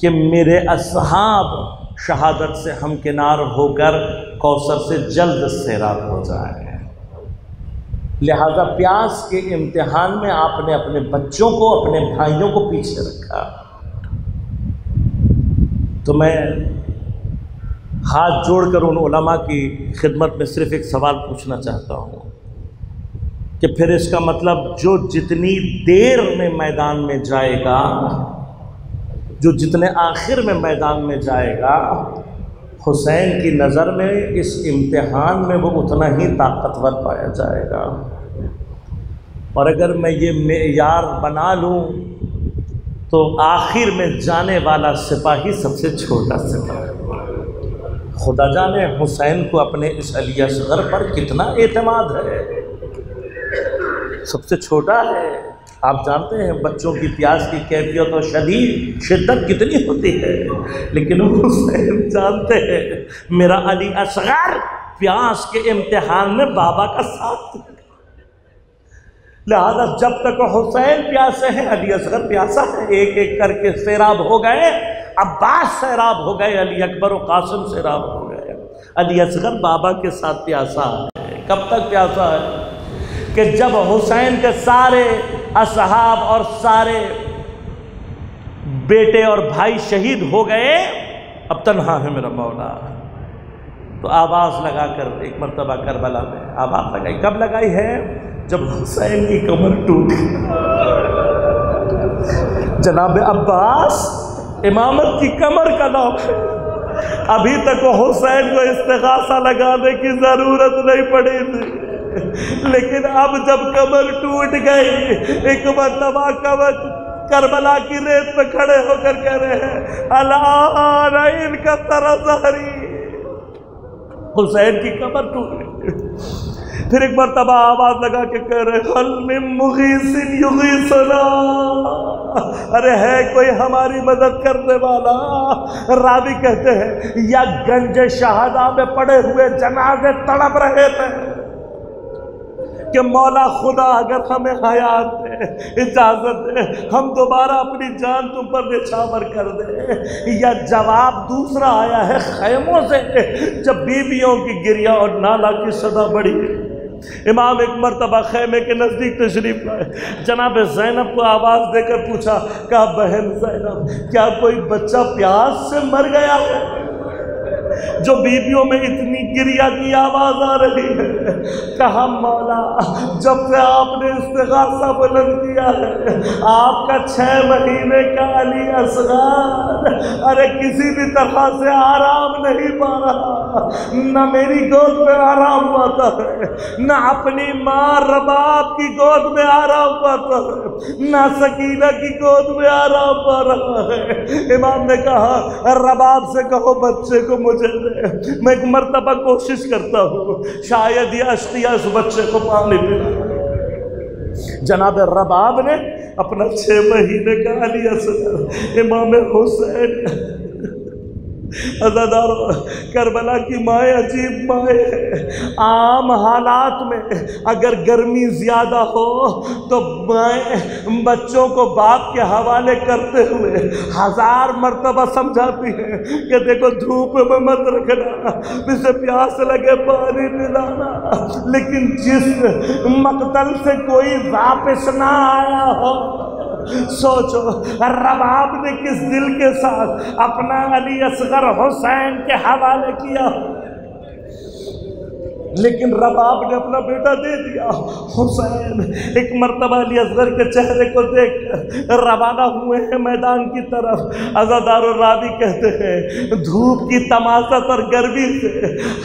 कि मेरे असहाब शहादत से हम किनार होकर कौसर से जल्द सैराब हो जाए। लिहाजा प्यास के इम्तिहान में आपने अपने बच्चों को, अपने भाइयों को पीछे रखा। तो मैं हाथ जोड़कर उन उलमा की खिदमत में सिर्फ़ एक सवाल पूछना चाहता हूँ कि फिर इसका मतलब जो जितनी देर में मैदान में जाएगा जो जितने आखिर में मैदान में जाएगा, हुसैन की नज़र में, इस इम्तहान में वो उतना ही ताकतवर पाया जाएगा। और अगर मैं ये मेयार बना लूँ तो आखिर में जाने वाला सिपाही सबसे छोटा सिपाही। खुदा जाने हुसैन को अपने इस अली असगर पर कितना एतमाद है। सबसे छोटा है। आप जानते हैं, बच्चों की प्यास की कैफियत और शदीद शिद्दत कितनी होती है? लेकिन हुसैन जानते हैं, मेरा अली असगर प्यास के इम्तिहान में बाबा का साथ लिहाजा जब तक हुसैन प्यासे हैं, अली असगर प्यासा है। एक एक करके सैराब हो गए, अब्बास सैराब हो गए, अली अकबर और कासिम सैराब हो गए। अली असगर बाबा के साथ प्यासा है। कब तक प्यासा है? कि जब हुसैन के सारे असहाब और सारे बेटे और भाई शहीद हो गए, अब तनहा है मेरा मौला। तो आवाज़ लगाकर, एक मरतबा करबला में आवाज़ लगाई, कब लगाई है? जब हुसैन की कमर टूट जनाब अब्बास, इमामत की कमर का नाम अभी तक वो हुसैन को इस्तेगासा लगाने की ज़रूरत नहीं पड़ी थी। लेकिन अब जब कमर टूट गई, एक मरतबा कमर करबला की रेत पे खड़े होकर कह रहे हैं, अल्लाह इनका तरजहरी। हुसैन की कमर टूट गई। फिर एक मरतबा आवाज़ लगा के कह रहे मुगीसिन अरे है कोई हमारी मदद करने वाला? रावी कहते हैं, या गंज शहादा में पड़े हुए जनाजे तड़प रहे थे। कि मौला खुदा अगर हमें हयात दे, इजाज़त दे, हम दोबारा अपनी जान तुम पर निछावर कर दे। या जवाब दूसरा आया है खैमों से, जब बीवियों की गिरिया और नाला की सदा बढ़ी। इमाम एक मरतबा खैमे के नज़दीक तशरीफ़ लाए। जनाब जैनब को आवाज़ देकर पूछा, कहा बहन जैनब, क्या कोई बच्चा प्यास से मर गया है? जो बीबियों में इतनी गिरिया की आवाज़ आ रही है। कहा, मौला, जब से आपने इस्तेगासा बुलंद किया है, आपका छह महीने का अली असगार, अरे किसी भी तरह से आराम नहीं पा रहा। न मेरी गोद में आराम पाता है, न अपनी माँ रबाब की गोद में आराम पाता है, न सकीना की गोद में आराम पा रहा है। इमाम ने कहा, रबाब से कहो, बच्चे को मुझे दे मैं एक मरतबा कोशिश करता हूँ, शायद या अश्तिया उस बच्चे को पानी पिला जनाब रबाब ने अपना छः महीने का अली असर इमाम हुसैन अजादार करबला की माए, अजीब माए। आम हालात में अगर गर्मी ज़्यादा हो तो माए बच्चों को बाप के हवाले करते हुए हज़ार मरतबा समझाती हैं कि देखो, धूप में मत रखना, इसे प्यास लगे पानी पिलाना। लेकिन जिस मकतल से कोई वापस ना आया हो सोचो रब आपने किस दिल के साथ अपना अली असगर हुसैन के हवाले किया? लेकिन रबाब ने अपना बेटा दे दिया। हुसैन, एक मरतबा अली असगर के चेहरे को देख रवाना हुए हैं मैदान की तरफ़। अजादार रावी कहते हैं, धूप की तमाशत और गर्मी से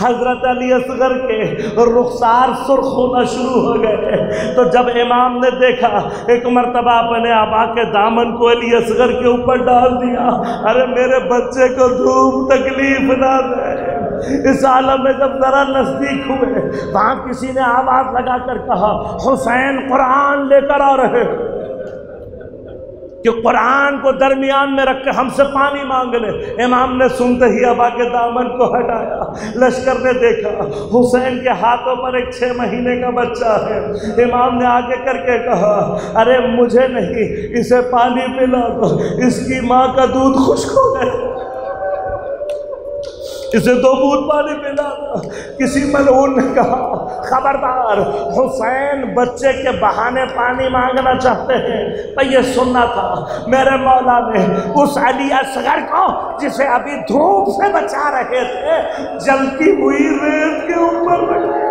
हज़रत अली असगर के रुखसार सुर्ख होना शुरू हो गए तो जब इमाम ने देखा, एक मरतबा अपने आबा के दामन को अली असगर के ऊपर डाल दिया। अरे मेरे बच्चे को धूप तकलीफ़ ना दे। इस आलम में जब ज़रा नज़दीक हुए, वहाँ किसी ने आवाज़ लगा कर कहा, हुसैन कुरान लेकर आ रहे कि कुरान को दरमियान में रख के हमसे पानी मांग ले। इमाम ने सुनते ही अबा के दामन को हटाया। लश्कर ने देखा, हुसैन के हाथों पर एक छः महीने का बच्चा है। इमाम ने आगे करके कहा, अरे मुझे नहीं, इसे पानी पिला दो। इसकी माँ का दूध खुश्क हो। गया इसे दो बूंद पानी पिला किसी मलून ने कहा, खबरदार, हुसैन बच्चे के बहाने पानी मांगना चाहते हैं तो ये सुनना था, मेरे मौला ने उस अली असगर को, जिसे अभी धूप से बचा रहे थे, जलती हुई रेत के ऊपर।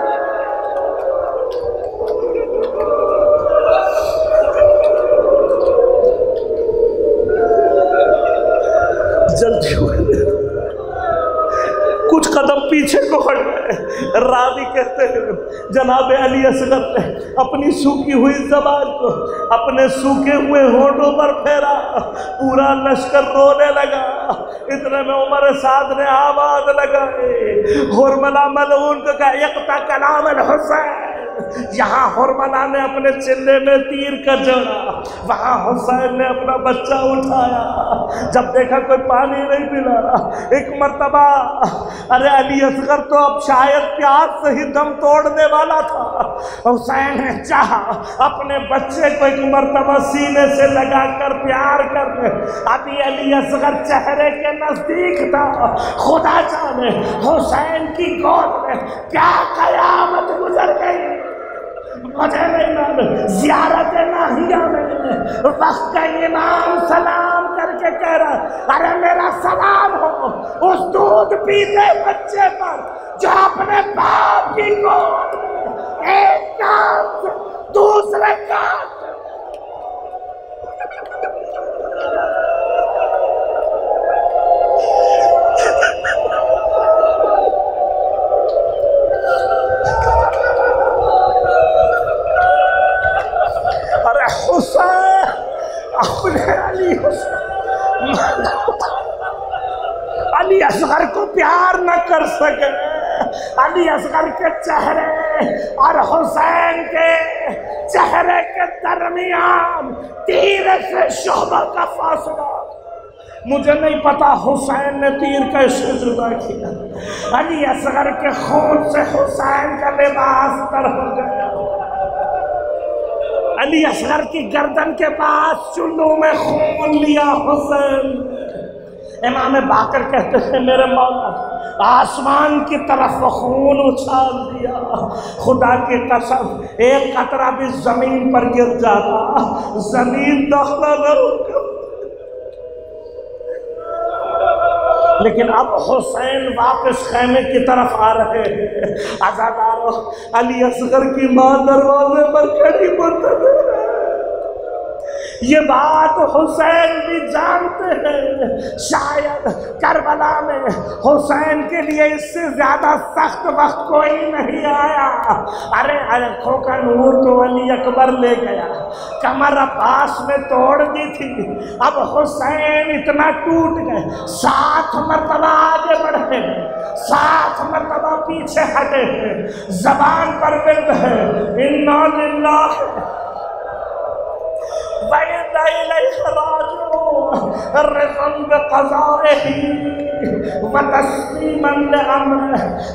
जलती हुई कदम पीछे को हट गए रावी कहते हैं, जनाब अली असगर ने अपनी सूखी हुई जबान को, अपने सूखे हुए होठों पर फेरा, पूरा लश्कर रोने लगा। इतने में उमर साद ने आवाज़ लगाई, हुरमला मलून को कहा, यकता कलाम हुसैन यहाँ हुरमला ने अपने चिल्ले में तीर कर जोड़ा। वहाँ हुसैन ने अपना बच्चा उठाया। जब देखा कोई पानी नहीं पिला एक मरतबा, अरे अली असगर तो अब शायद प्यार से ही दम तोड़ने वाला था। हुसैन ने चाहा, अपने बच्चे को एक मरतबा सीने से लगाकर प्यार कर अभी अली असगर चेहरे के नज़दीक था। खुदा जाने, हुसैन की गोद में क्या कयामत गुजर गई। मुझे नहीं जियारत नाहिया में। वक्त का इमाम सलाम करके कह रहा अरे मेरा सलाम हो, उस दूध पीते बच्चे पर, जो अपने बाप की गोद एक से दूसरे कान से अपने अली अली असगर को प्यार न कर सके। अली असगर के चेहरे और हुसैन के चेहरे के दरमियान तीर से शोभा का फासला। मुझे नहीं पता हुसैन ने तीर कैसे जुदा किया। अली असगर के खून से हुसैन का लिबास तर हो गया। अली असगर की गर्दन के पास चुल्लू में खून लिया हुसैन। इमाम बाकर कहते थे, मेरे मौला, आसमान की तरफ़ खून उछाल दिया। खुदा की कसम, एक कतरा भी ज़मीन पर गिर जाता। ज़मीन दखला न होगा लेकिन अब हुसैन वापस खैमे की तरफ़ आ रहे हैं। आजादारो अली असगर की माँ दरवाजे पर खड़ी मुंतजर ये बात हुसैन भी जानते हैं। शायद करबला में हुसैन के लिए इससे ज़्यादा सख्त वक्त कोई नहीं आया। अरे आँखों का नूर तो अली अकबर ले गया। कमर अब्बास में तोड़ दी थी। अब हुसैन इतना टूट गए। सात मरतबा आगे बढ़े सात मरतबा पीछे हटे जबान पर बिल्द है। इन्ना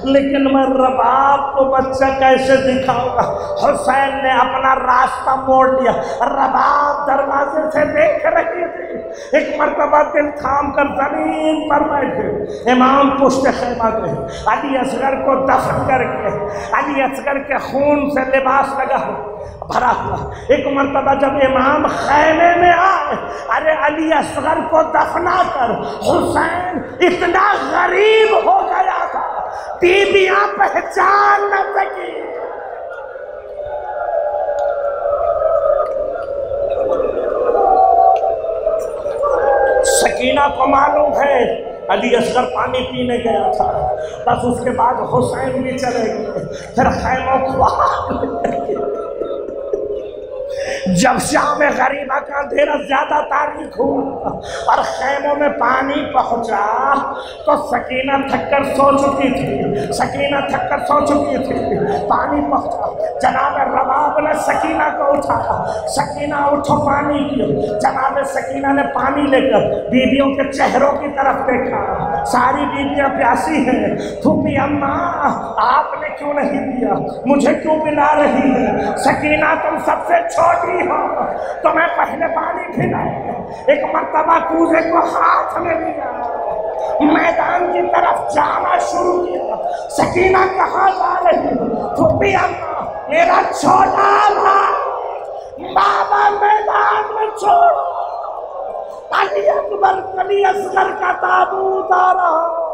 लेकिन मैं रबाब को बच्चा कैसे दिखाऊँगा? हुसैन ने अपना रास्ता मोड़ लिया। रबाब दरवाजे से देख रही थी। एक मरतबा दिल थाम कर ज़मीन पर बैठे। इमाम पुष्ट खेमा गए अली असगर को दफन करके, अली असगर के खून से लिबास लगा। भरा हुआ। एक मरतबा जब इमाम खैमे में आए। अरे अली असगर को दफना कर। हुसैन इतना गरीब हो गया था। बीबियाँ पहचान न सकी। सकीना को मालूम है, अली असगर पानी पीने गया था। बस उसके बाद हुसैन भी चले गए। फिर खैमों को जब शाम गरीबा का अंधेरा ज़्यादा तारीख हुआ और खेमों में पानी पहुँचा तो सकीना थककर सो चुकी थी, सकीना थककर सो चुकी थी। पानी पहुँचा, जनाब रबाब ने सकीना को उठाया। सकीना, उठो पानी पियो। जनाब सकीना ने पानी लेकर बीबियों के चेहरों की तरफ़ देखा। सारी बीबियाँ प्यासी हैं। फूफी अम्मा, आपने क्यों नहीं दिया मुझे क्यों पिला रही है? सकीना, तुम सबसे छोटी हो। तुम्हें पहले पानी पिलाए एक मर्तबा कूजे को हाथ में लिया। मैदान की तरफ़ जाना शुरू किया। सकीना कहाँ जा रही? फूफी अम्मा मेरा छोटा भाई, बाबा मैदान में छोड़ो। अली अकबर अली असगर का ताबूत आ रहा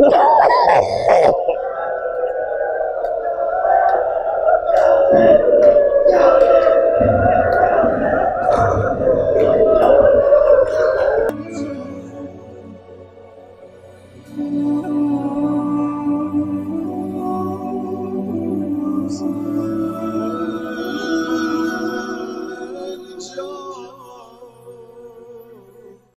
Thank [LAUGHS] you.